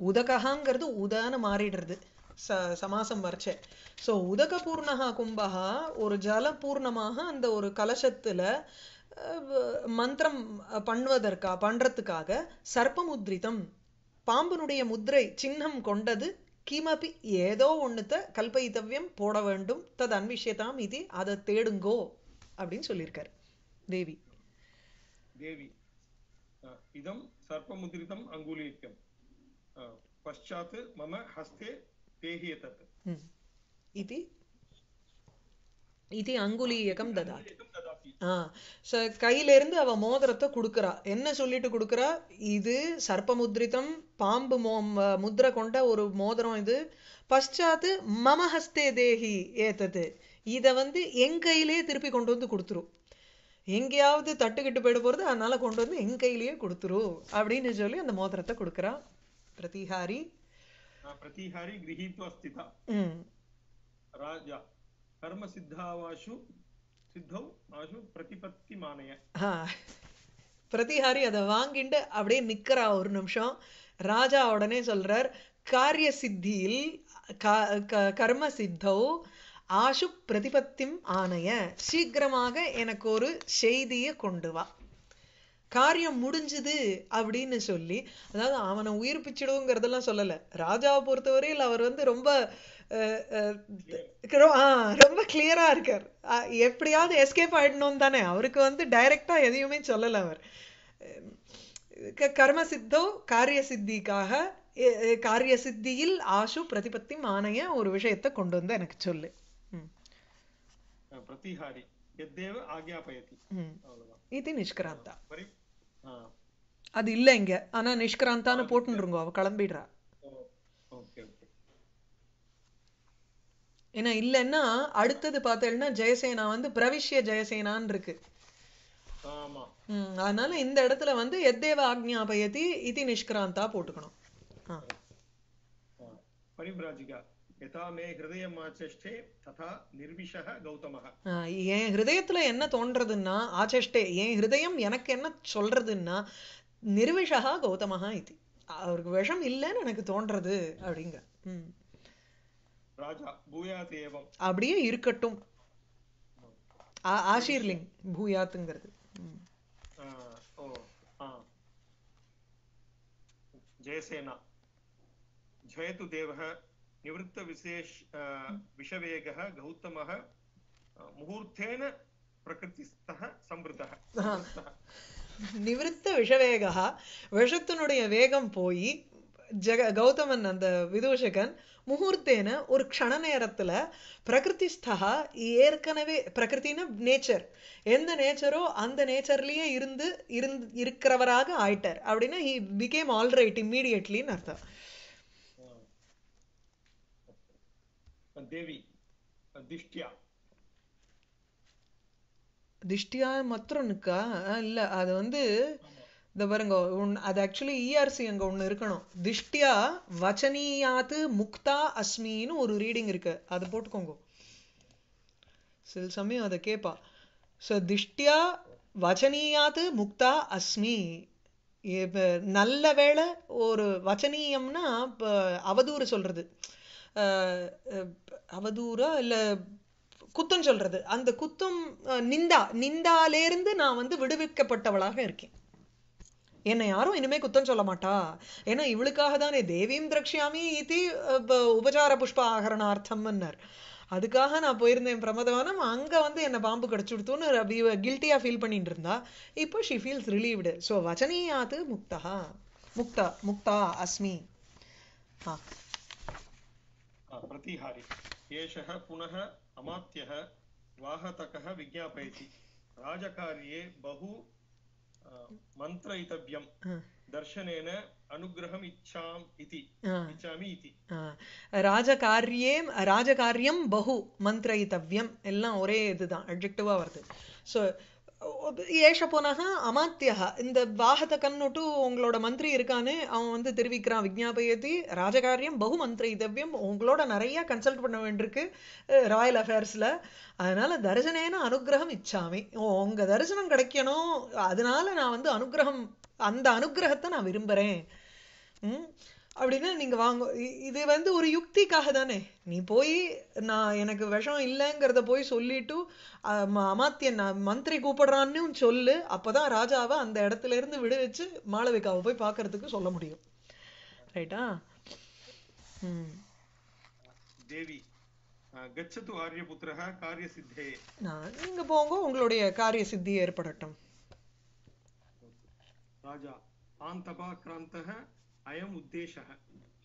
உதகஹாங்கிறது உதான்னு மாறிடுறது. ச சமாசம் வரைச்சே ஸோ உதக பூர்ணஹா கும்பகா ஒரு ஜல பூர்ணமாக அந்த ஒரு கலசத்துல மந்திரம் பண்ணுவதற்கா பண்ணுறதுக்காக சர்ப்பமுத்ரிதம் பாம்பனுடைய முத்திரை சின்னம் கொண்டது கிமபி ஏதோ ஒன்றுத்த கல்பயித்தவியம் போட வேண்டும். தது அன்விஷயதாம் இது அதை தேடுங்கோ அப்படின்னு சொல்லியிருக்காரு. தேவி. தேவி இதம் சர்ப்பமுதிரிதம் அங்குலீக்கியம். பஷாத் மம ஹஸ்தே தேஹி இது இது அங்குலீயகம் ததாதி. கையிலேருந்து அவ மோதிரத்தை கொடுக்குறா. என்ன சொல்லிட்டு கொடுக்குறா? இது சர்ப்பமுத்ரிதம் பாம்பு மோ முத்ரை கொண்ட ஒரு மோதிரம் இது. பஷ்டாத்து மம ஹஸ்தே தேஹி ஏத்தது. இதை வந்து என் கையிலேயே திருப்பி கொண்டு வந்து கொடுத்துரும் எங்கேயாவது தட்டுக்கிட்டு போயிட போகிறது அதனால கொண்டு வந்து என் கையிலேயே கொடுத்துரு அப்படின்னு சொல்லி அந்த மோதிரத்தை கொடுக்குறா. பிரதிஹாரி. பிரதிஹாரி கிரகீத்வா ஸ்திதா ராஜா. கர்மசித்தாவாஷு சித்தௌ பிரதிபத்தி மானைய பிரதிஹாரி அதை வாங்கிட்டு அப்படியே நிக்கிறா ஒரு நிமிஷம். ராஜா உடனே சொல்றார் காரிய சித்தியில் கர்ம சித்தௌ ஆஷு பிரதிபத்தி ஆணைய சீக்கிரமாக எனக்கு ஒரு செய்தியை கொண்டு வா. காரியம் முடிஞ்சுது அப்படின்னு சொல்லி அதாவது அவனை உயிர் பிச்சிடுங்கிறதெல்லாம் சொல்லலை. ராஜாவை பொறுத்தவரையில் அவர் வந்து ரொம்ப ரொம்ப கிளியரா இருக்கார். எப்படியாவது எஸ்கேப் ஆயிடணும் தானே. அவருக்கு வந்து டைரக்டா எதையுமே சொல்லலை அவர். கர்ம சித்தோ காரிய சித்திக்காக காரிய சித்தியில் ஆசு பிரதிபத்தி மானைய ஒரு விஷயத்தை கொண்டு வந்து எனக்கு சொல்லு. பிரதிஹாரி எத்தேவ ஆக்யாபயதி இது நிஷ்கிராந்தா. அது இல்லை இங்க. ஆனா நிஷ்கராந்தான்னு போட்டுருங்கோ அவ கிளம்பிடுறா. ஏன்னா இல்லைன்னா அடுத்தது பார்த்தேன்னா ஜெயசேனா வந்து பிரவிஷ்ய ஜெயசேனான்னு இருக்கு அதனால இந்த இடத்துல வந்து எத்தேவ ஆக்ஞா ஆக்ஞாபயதி இதி நிஷ்கிராந்தா போட்டுக்கணும். பரிபிராஜிகா என் ஹிருதயத்துல என்ன தோன்றதுன்னா ஆச்சஷ்டே என் ஹிருதயம் எனக்கு என்ன சொல்றதுன்னா நிர்விஷகா கௌதமகா இது. அவருக்கு விஷம் இல்லைன்னு எனக்கு தோன்றது அப்படிங்கிற ராஜா பூயாதேவம் அப்படியே இருக்கட்டும். ஆஷீர்லிங் பூயாத்துங்கிறது. ஜெயசேனா. ஜெயது தேவக आ जयसेना जयतु देवः निवृत्तविशेष अ, विषवेगः गौतमः अ, मुहूर्तेन प्रकृतिस्थः संवृतः संवृत्तः நிவிருத்த விஷவேகா விஷத்தினுடைய வேகம் போய் ஜெக கௌதமன் அந்த விதூஷகன் முகூர்த்தேன ஒரு க்ஷண நேரத்துல பிரகிருதிஸ்தா ஏற்கனவே பிரகிருத்தின நேச்சர் எந்த நேச்சரோ அந்த நேச்சர்லயே இருந்து இருந்து இருக்கிறவராக ஆயிட்டார் அப்படின்னா ஹி பிகேம் ஆல் ரைட் இம்மீடியட்லின்னு அர்த்தம் ದೇವಿ ದಿಷ್ಟ್ಯ திஷ்டியா? மற்றும் இருக்கா இல்ல அது வந்து இந்த பாருங்க அது ஆக்சுவலி இஆர்சி அங்க ஒண்ணு இருக்கணும். திஷ்டியா வச்சனியாத்து முக்தா அஸ்மின்னு ஒரு ரீடிங் இருக்கு. அதை போட்டுக்கோங்க. சில சமயம் அதை கேட்பா ஸோ திஷ்டியா வச்சனியாத்து முக்தா அஸ்மி. நல்ல வேளை ஒரு வச்சனீயம்னா இப்போ அவதூறு சொல்றது. அவதூறா இல்லை குத்தம் சொல்றது? அந்த குத்தம் நிந்தா நிந்தாலேருந்து நான் வந்து விடுவிக்கப்பட்டவளாக இருக்கேன். என்னை யாரும் இனிமே குத்தம் சொல்ல மாட்டா. ஏன்னா இவளுக்காக தானே தேவியும் திரக்ஷாமி இது உபச்சார புஷ்ப ஆகரணார்த்தம்னார் அதுக்காக நான் போயிருந்தேன் பிரமதவனம். அங்க வந்து என்னை பாம்பு கடிச்சுடுத்தோன்னு கில்ட்டியாக ஃபீல் பண்ணிட்டு இருந்தா. இப்போ ஷி ஃபீல்ஸ் ரிலீவ்டு ஸோ வச்சனீயாத்து முக்தா முக்தா முக்தா அஸ்மி. ஆ प्रतिहारी एषः पुनः अमात्यः वाहतकः विज्ञापयति राजकार्ये बहु आ, मन्त्रयितव्यं ஆ दर्शनेन अनुग्रहम् इच्छाम् इति ஆ इच्छामि इति ஆ. ராஜகாரியே ராஜகாரியம் பகு மந்திரயித்தவ்யம் எல்லாம் ஒரே இதுதான் அட்ஜெக்டிவா வருது ஸோ ஏஷ புனகா அமாத்தியா இந்த வாகத கண்ணுட்டு உங்களோட மந்திரி இருக்கானே அவன் வந்து தெரிவிக்கிறான் விஜாபயத்தி ராஜகாரியம் பகு மந்திரி தவ்யம் உங்களோட நிறைய கன்சல்ட் பண்ண வேண்டியிருக்கு ராயல் அஃபேர்ஸில் அதனால் தரிசனேன அனுகிரகம் இச்சாமி. உங்கள் தரிசனம் கிடைக்கணும். அதனால நான் வந்து அனுகிரகம் அந்த அனுகிரகத்தை நான் விரும்புகிறேன் ம்? அப்படின்னு நீங்கள் வாங்க இது வந்து ஒரு யுக்திக்காக தானே. நீ போய் நான் எனக்கு விஷம் இல்லைங்கிறத போய் சொல்லிட்டு அமாத்தியன் மந்திரி கூப்பிடுறான்னு சொல்லு அப்போதான் ராஜாவை அந்த இடத்துல இருந்து விடுவிச்சு மாளவிகாவை போய் பார்க்கறதுக்கு சொல்ல முடியும். ரைட்டா தேவி கச்சது ஆரியபுத்திரா காரிய சித்தே நான் நீங்க போங்க உங்களுடைய காரிய சித்தி ஏற்படட்டும். ராஜா ஆந்தபா கிராந்தக अयम् उद्देशः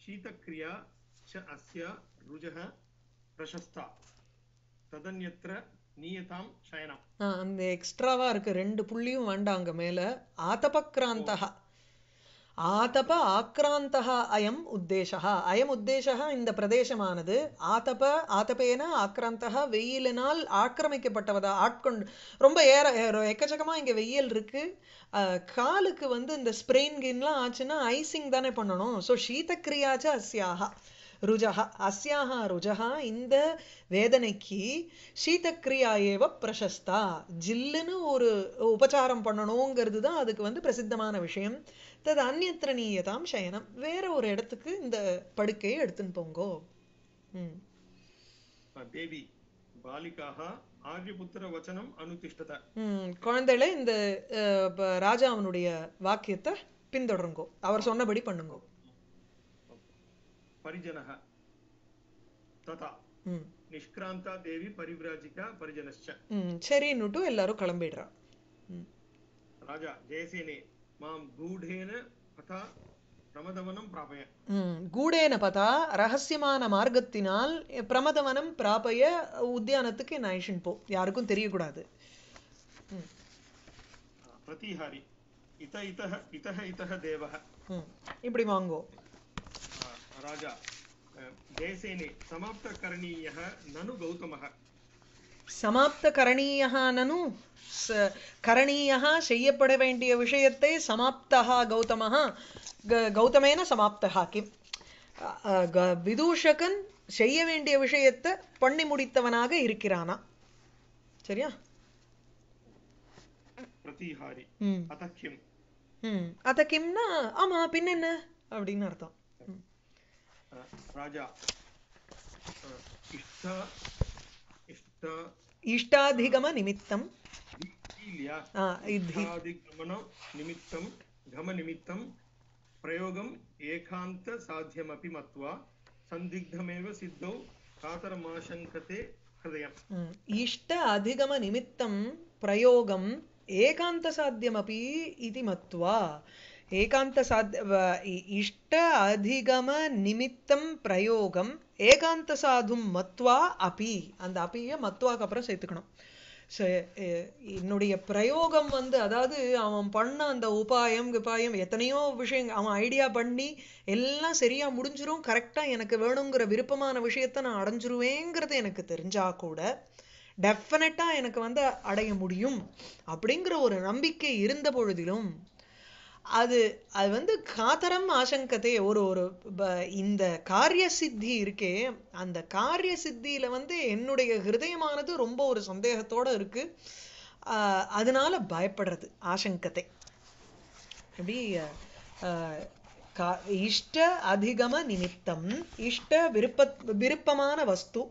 शीतक्रिया च अस्य रुजः प्रशस्ता तदन्यत्र नीयतां शयनम् ஆ, அந்த எக்ஸ்ட்ராவா இருக்கு ரெண்டு புள்ளியும் வேண்டாம் அங்க மேல ஆதபக்ராந்தகா ஆதப ஆக்ராந்தகா அயம் உத்தேசா அயம் உத்தேசா இந்த பிரதேசமானது. ஆதப ஆதபேன ஆக்ராந்தகா வெயிலினால் ஆக்கிரமிக்கப்பட்டவதா ஆட்கொண்டு ரொம்ப ஏற ஏற- எக்கச்சக்கமா இங்க வெயில் இருக்கு. அஹ், காலுக்கு வந்து இந்த ஸ்ப்ரெயின் கின்லாம் ஆச்சுன்னா ஐசிங் தானே பண்ணணும். ஸோ சீதக்கிரியாச்ச அஸ்யாஹா ருஜஹா. அஸ்யாஹா ருஜஹா இந்த வேதனைக்கு சீதக்கிரியா ஏவ பிரசஸ்தா. ஜில்லுன்னு ஒரு உபச்சாரம் பண்ணணுங்கிறது தான் அதுக்கு வந்து பிரசித்தமான விஷயம். தது அந்நியத்திர நீயதாம் சயனம். வேற ஒரு இடத்துக்கு இந்த படுக்கையை எடுத்துன்னு போங்கோ. தேவி பாலிகாக ஆரியபுத்திர வச்சனம் அனுதிஷ்டத. குழந்தைல இந்த ராஜா அவனுடைய வாக்கியத்தை பின்தொடருங்கோ. அவர் சொன்னபடி பண்ணுங்கோ. பரிஜனக ததா. நிஷ்கிராந்தா தேவி பரிவிராஜிகா பரிஜனச்ச சரின்னுட்டு எல்லாரும் கிளம்பிடுறா. ராஜா ஜெயசேனே மாம் கூடேன பதா பிரமதவனம் பிராபய கூடேன பதா ரகசியமான மார்க்கத்தினால் பிரமதவனம் பிராபய உத்தியானத்துக்கு என் ஐஷன் போ? யாருக்கும் தெரியக்கூடாது. பிரதிஹாரி. இத இத இத இத தேவ. இப்படி வாங்கோ. ராஜா தேசேனே சமாப்த கரணீய நனு கௌதம சமாப்தகரணீயா நனு கரணீயா செய்யப்பட வேண்டிய விஷயத்தை சமாப்தா கௌதமா கௌதமேன சமாப்தா கிம் விதூஷகன் செய்ய வேண்டிய விஷயத்தை பண்ணி முடித்தவனாக இருக்கிறானா? சரியா? அத கிம்னா ஆமா பின்னென்ன? அப்படின்னு அர்த்தம். ராஜா. इष्टाधिगमनिमित्तं इष्टाधिगमननिमित्तं गमनिमित्तं प्रयोगम् एकान्तसाध्यमपि मत्वा सन्दिग्धमेव सिद्धौ कातरमाशङ्कते हृदयम्। हम्म, इष्ट अधिगमनिमित्तं प्रयोगम् एकान्तसाध्यमपि इति मत्वा एकान्तसाध्य इष्ट अधिगमनिमित्तं प्रयोगम् ஏகாந்த சாதும் மத்வா அபி. அந்த அப்பியை மத்வாக்கு அப்புறம் சேர்த்துக்கணும். ஸோ என்னுடைய பிரயோகம் வந்து அதாவது அவன் பண்ண அந்த உபாயம் உபாயம் எத்தனையோ விஷயங்கள் அவன் ஐடியா பண்ணி எல்லாம் சரியா முடிஞ்சிரும் கரெக்டாக எனக்கு வேணுங்கிற விருப்பமான விஷயத்த நான் அடைஞ்சிருவேங்கிறது எனக்கு தெரிஞ்சா கூட டெஃபினட்டாக எனக்கு வந்து அடைய முடியும். அப்படிங்கிற ஒரு நம்பிக்கை இருந்த பொழுதிலும் அது அது வந்து காத்தரம் ஆசங்கத்தை ஒரு ஒரு ப- இந்த காரிய சித்தி இருக்கே அந்த காரிய சித்தியில வந்து என்னுடைய ஹிருதயமானது ரொம்ப ஒரு சந்தேகத்தோட இருக்கு. அதனால பயப்படுறது ஆசங்கத்தை. எப்படி கா- இஷ்ட அதிகம நிமித்தம் இஷ்ட விருப்ப விருப்பமான வஸ்து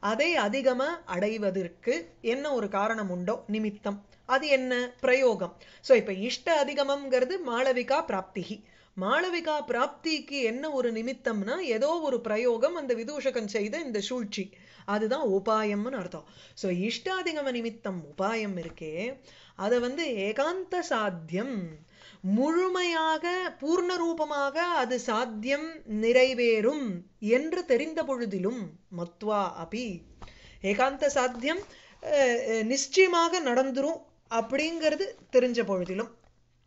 அதை அதிகமாக அடைவதற்கு என்ன ஒரு காரணம் உண்டோ? நிமித்தம். அது என்ன? பிரயோகம். சோ இப்ப இஷ்ட அதிகமம்ங்கிறது மாளவிகா பிராப்திகி. மாளவிகா பிராப்திக்கு என்ன ஒரு நிமித்தம்னா ஏதோ ஒரு பிரயோகம் அந்த விதூஷகன் செய்த இந்த சூழ்ச்சி. அதுதான் உபாயம்னு அர்த்தம். சோ இஷ்டாதிகம நிமித்தம் உபாயம் இருக்கே. அதை வந்து ஏகாந்த சாத்தியம். முழுமையாக பூர்ணரூபமாக அது சாத்தியம் நிறைவேறும் என்று தெரிந்த பொழுதிலும் மத்வா அபி ஏகாந்த சாத்தியம் நிச்சயமாக நடந்துரும் அப்படிங்கிறது தெரிஞ்ச பொழுதிலும்.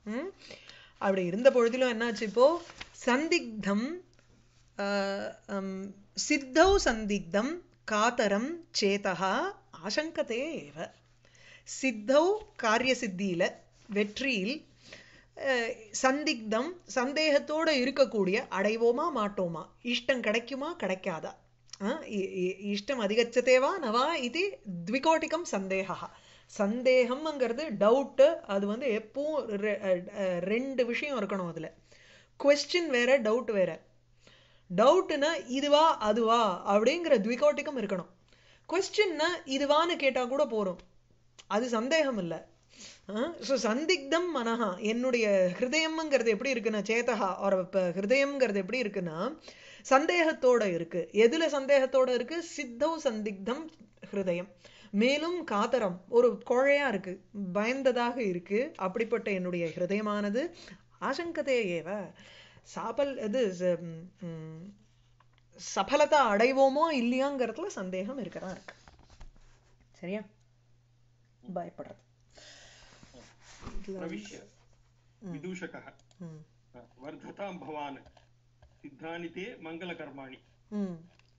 ம்? அப்படி இருந்த பொழுதிலும் என்னாச்சு இப்போ? சந்திக்தம் சித்தௌ சந்திக்தம் காத்தரம் சேதகா ஆசங்கதே ஏவ சித்தௌ காரிய சித்தியில வெற்றியில் சந்திக்தம் சந்தேகத்தோடு இருக்கக்கூடிய அடைவோமா மாட்டோமா? இஷ்டம் கிடைக்குமா கிடைக்காதா? இ- இ- இஷ்டம் அதிகச்சதேவா நவா இது த்விகோட்டிகம் சந்தேகா. சந்தேகம்ங்கிறது டவுட்டு அது வந்து எப்பவும் ரெ- ரெண்டு விஷயம் இருக்கணும் அதில். கொஸ்டின் வேற டவுட் வேற. டவுட்டுன்னா இதுவா அதுவா அப்படிங்கிற த்விகோட்டிகம் இருக்கணும். கொஸ்டின்னா இதுவான்னு கேட்டால் கூட போகிறோம் அது சந்தேகம் இல்லை. ஸோ சந்திக்தம் மனஹா. என்னுடைய ஹிருதயம்ங்கிறது எப்படி இருக்குன்னா சேதகா ஒரு இப்போ ஹிருதயம்ங்கிறது எப்படி இருக்குன்னா சந்தேகத்தோட இருக்கு. எதுல சந்தேகத்தோட இருக்கு? சித்தௌ சந்திக்தம் ஹிருதயம். மேலும் காதரம் ஒரு கோழையா இருக்கு. பயந்ததாக இருக்கு. அப்படிப்பட்ட என்னுடைய ஹிருதயமானது. ஆசங்கதே ஏவ. சாபல் இது ச- அடைவோமோ இல்லையாங்கிறதுல சந்தேகம் இருக்கதான் இருக்கு. சரியா? பயப்படுறது. प्रविश्य विदूषकः ம், वर्धतां भवान् सिद्धानि ते मङ्गलकर्माणि ம்.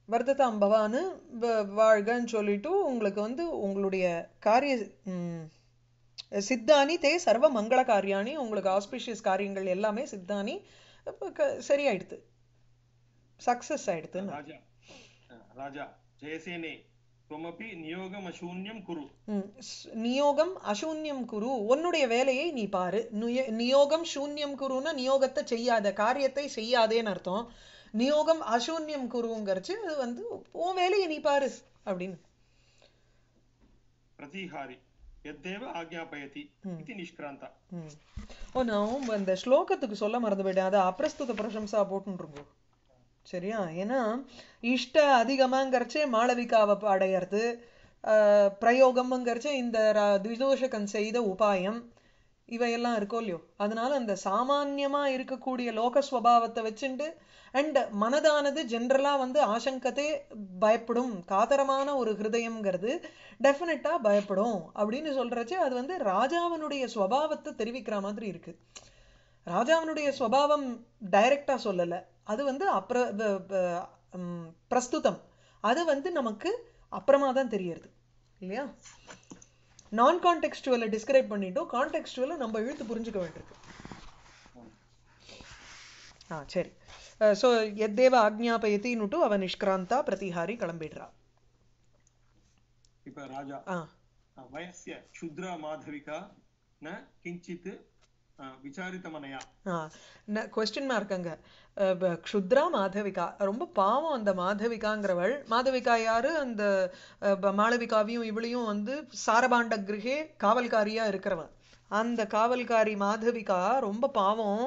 வர்த்ததாம் பவானு வ- வாழ்கன்னு சொல்லிட்டு உங்களுக்கு வந்து உங்களுடைய காரிய ம், சித்தானி தே சர்வ மங்கள காரியாணி உங்களுக்கு ஆஸ்பிஷியஸ் காரியங்கள் எல்லாமே சித்தானி அப்ப க- சரியாயிடுது சக்சஸ் ஆயிடுதுன்னு राजा राजा जयसेने நியோகம் அசூன்யம் குரு உன்னுடைய வேலையை நீ பாரு நியோகம் சூன்யம் குருன்னா நியோகத்தை செய்யாத காரியத்தை செய்யாதேன்னு அர்த்தம் நியோகம் அசூன்யம் குருங்கிறச்சு அது வந்து உன் வேலையை நீ பாரு அப்படின்னு பிரதிஹாரி ஓ நான் அந்த ஸ்லோகத்துக்கு சொல்ல மறந்து போயிட்டேன் அதை அப்பிரஸ்துத பிரசம்சா போட்டுருக்கோம் சரியா? ஏன்னா இஷ்ட அதிகமாங்கிறச்சே மாளவிகாவை அடையிறது ஆஹ், பிரயோகம்ங்கிறச்சே இந்த ர- செய்த உபாயம் இவையெல்லாம் இருக்கோ இல்லையோ? அதனால அந்த சாமான்யமா இருக்கக்கூடிய லோக ஸ்வபாவத்தை வச்சுண்டு அண்ட் மனதானது ஜென்ரலா வந்து ஆசங்கத்தே பயப்படும் காதரமான ஒரு ஹிருதயம்ங்கிறது டெஃபினட்டா பயப்படும் அப்படின்னு சொல்றச்சே அது வந்து ராஜாவினுடைய ஸ்வபாவத்தை தெரிவிக்கிற மாதிரி இருக்கு. ராஜாவினுடைய ஸ்வபாவம் டைரக்டா சொல்லலை. அது வந்து அப்ர பிரஸ்துதம். அது வந்து நமக்கு அப்புறமா தான் தெரியறது. இல்லையா? நான் கான்டெக்ஸ்டுவலை டிஸ்கிரைப் பண்ணிட்டோம். கான்டெக்ஸ்டுவலை நம்ம இழுத்து புரிஞ்சுக்க வேண்டியிருக்கு. ஆ சரி. ஸோ எத்தேவ ஆக்ஞாபயத்தின்னுட்டு அவன் நிஷ்கிராந்தா பிரதிஹாரி கிளம்பிடுறா. இப்ப ராஜா வயசிய சுத்ரா மாதவிகா ந கிஞ்சித் விசாரித்தமனையா? கொஸ்டின் மார்க் அங்க. க்ஷுத்ரா மாதவிகா. ரொம்ப பாவம் அந்த மாதவிகாங்கிறவள். மாதவிகா யாரு? அந்த மாளவிகாவையும் இவளையும் வந்து சாரபாண்ட கிரகே காவல்காரியா இருக்கிறவன் அந்த காவல்காரி மாதவிகா ரொம்ப பாவம்.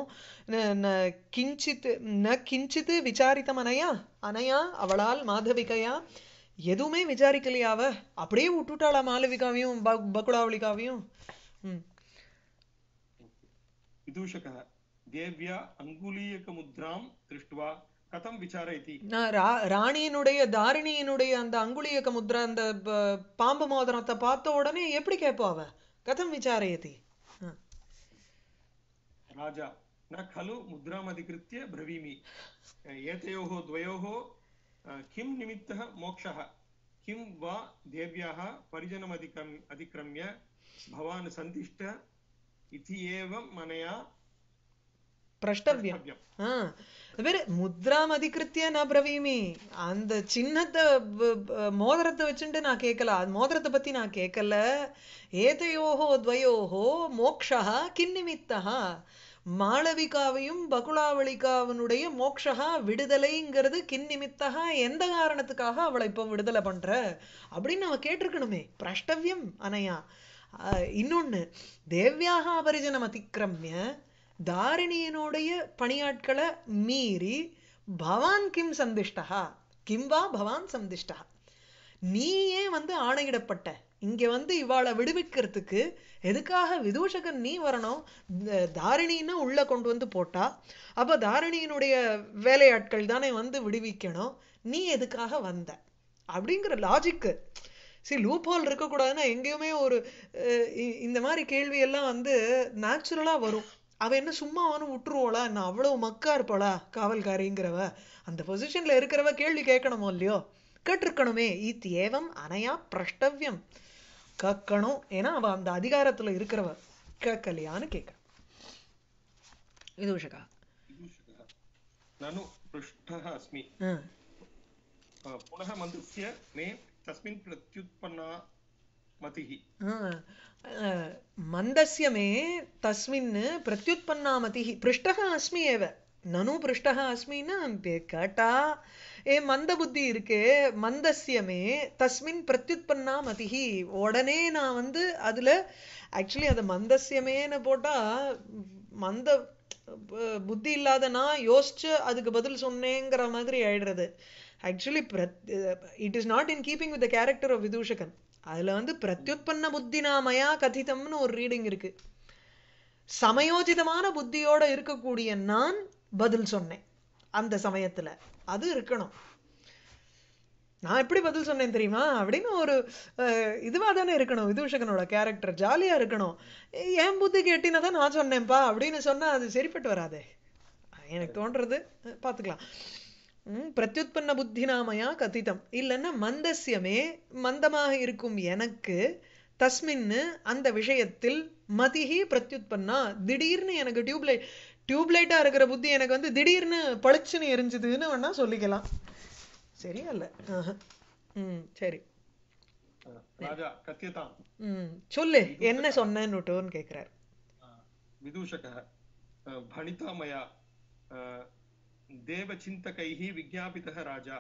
கிஞ்சித்து ந கிஞ்சித்து விசாரித்தம் அனையா அனையா அவளால் மாதவிகையா? எதுவுமே விசாரிக்கலையாவ அப்படியே விட்டுட்டாளா மாளவிகாவையும் பகுலாவளிகாவையும் ம். விதூஷகா. देव्या अङ्गुलीयकमुद्रां दृष्ट्वा कथं विचारयति நான் ரா- ராணியினுடைய தாரிணியினுடைய அந்த அங்குலியக்க முத்ரா அந்த ப- பாம்பு மோதிரத்தை பார்த்த உடனே எப்படி கேட்பா அவ கதம் விசாரயதி ஆ. राजा न खलु मुद्रामधिकृत्य ब्रवीमि एतयोः द्वयोः अ, किं निमित्तः मोक्षः किं वा देव्याः परिजनमधिक्रम् अधिक्रम्य भवान् सन्दिष्ट इति एव मनया பிரஷ்டவியம். அது பேர் முத்ராம் அதிகிருத்திய நான் பிரவீமி. அந்த சின்னத்தை மோதிரத்தை வச்சுட்டு நான் கேட்கல மோதிரத்தை பத்தி நான் கேட்கல ஏதையோகோ துவயோகோ மோக்ஷா கின்னிமித்தா மாளவிகாவையும் பகுலாவளிகாவனுடைய மோக்ஷா விடுதலைங்கிறது கின்னிமித்தகா எந்த காரணத்துக்காக அவளை இப்போ விடுதலை பண்ற? அப்படின்னு நம்ம கேட்டிருக்கணுமே. பிரஷ்டவியம் அனையா இன்னொன்னு தேவ்யாக அபரிஜனம் அதிக்கிரமிய தாரிணியினுடைய பணியாட்களை மீறி பவான் கிம் சந்திஷ்டா. கிம் வா பவான் சந்திஷ்டா. நீயே வந்து ஆணையிடப்பட்ட? இங்க வந்து இவாளை விடுவிக்கிறதுக்கு எதுக்காக விதூஷகன் நீ வரணும்? தாரிணின்னு உள்ள கொண்டு வந்து போட்டா. அப்ப தாரிணியினுடைய வேலையாட்கள் தானே வந்து விடுவிக்கணும். நீ எதுக்காக வந்த? அப்படிங்கிற லாஜிக்கு சரி லூப் ஹோல் இருக்கக்கூடாதுன்னா எங்கேயுமே ஒரு அஹ், இந்த மாதிரி கேள்வி எல்லாம் வந்து நேச்சுரலா வரும். அவ என்ன சும்மா அவனு விட்டுருவோளா என்ன அவ்வளவு மக்கா இருப்பாளா காவல்காரிங்கிறவ அந்த பொசிஷன்ல இருக்கிறவ கேள்வி கேட்கணுமோ இல்லையோ கேட்டிருக்கணுமே இத் ஏவம் அனையா பிரஷ்டவ்யம் கேட்கணும் ஏன்னா அவ அந்த அதிகாரத்துல இருக்கிறவ கேட்கலையான்னு கேட்க விதூஷகா विदूषकः ननु पृष्टः अस्मि ஆ अ, पुनः मन्दस्य मे तस्मिन् प्रत्युत्पन्ना मतिः ஆ, ஆ, மந்தஸ்ய மே தஸ்மின் பிரத்யுத்பன்னாமதிः பிருஷ்டः அஸ்மி ஏவ. நனு பிருஷ்டः அஸ்மின்னா கேட்டா. ஏ மந்த புத்தி இருக்கே மந்தஸ்யமே தஸ்மின் பிரத்யுத்பன்னா மதிஹி. உடனே நான் வந்து அதுல ஆக்சுவலி அதை மந்தஸ்யமேன்னு போட்டா மந்த புத்தி இல்லாத நான் யோசிச்சு அதுக்கு பதில் சொன்னேங்கிற மாதிரி ஆயிடுறது. Actually it is not in keeping with character of விதூஷகன். அதுல வந்து பிரத்யுத்பன்ன புத்தினாமயா கதிதம்னு ஒரு ரீடிங் இருக்கு. சமயோஜிதமான புத்தியோட இருக்கக்கூடிய நான் பதில் சொன்னேன் அந்த சமயத்துல. அது இருக்கணும். நான் எப்படி பதில் சொன்னேன் தெரியுமா? அப்படின்னு ஒரு அஹ், தானே இருக்கணும். விதூஷகனோட கேரக்டர் ஜாலியா இருக்கணும். என் புத்தி கேட்டினதான் நான் சொன்னேன்ப்பா அப்படின்னு சொன்னா அது சரிப்பட்டு வராதே. எனக்கு தோன்றது பார்த்துக்கலாம். பிரத்யுத்பன்ன புத்தினாமயா கதிதம். இல்லைன்னா மந்தசியமே மந்தமாக இருக்கும் எனக்கு தஸ்மின்னு அந்த விஷயத்தில் மதிஹி பிரத்யுத்பன்னா திடீர்னு எனக்கு டியூப்லைட் டியூப்லைட்டாக இருக்கிற புத்தி எனக்கு வந்து திடீர்னு பளிச்சுன்னு எரிஞ்சுதுன்னு வேணா சொல்லிக்கலாம். சரி அல்ல ம் சரி. சொல்லு என்ன சொன்னு கேக்குறார். விதூஷக பணிதாமயா தேவச்சிந்தகைः விஜாபிதः ராஜா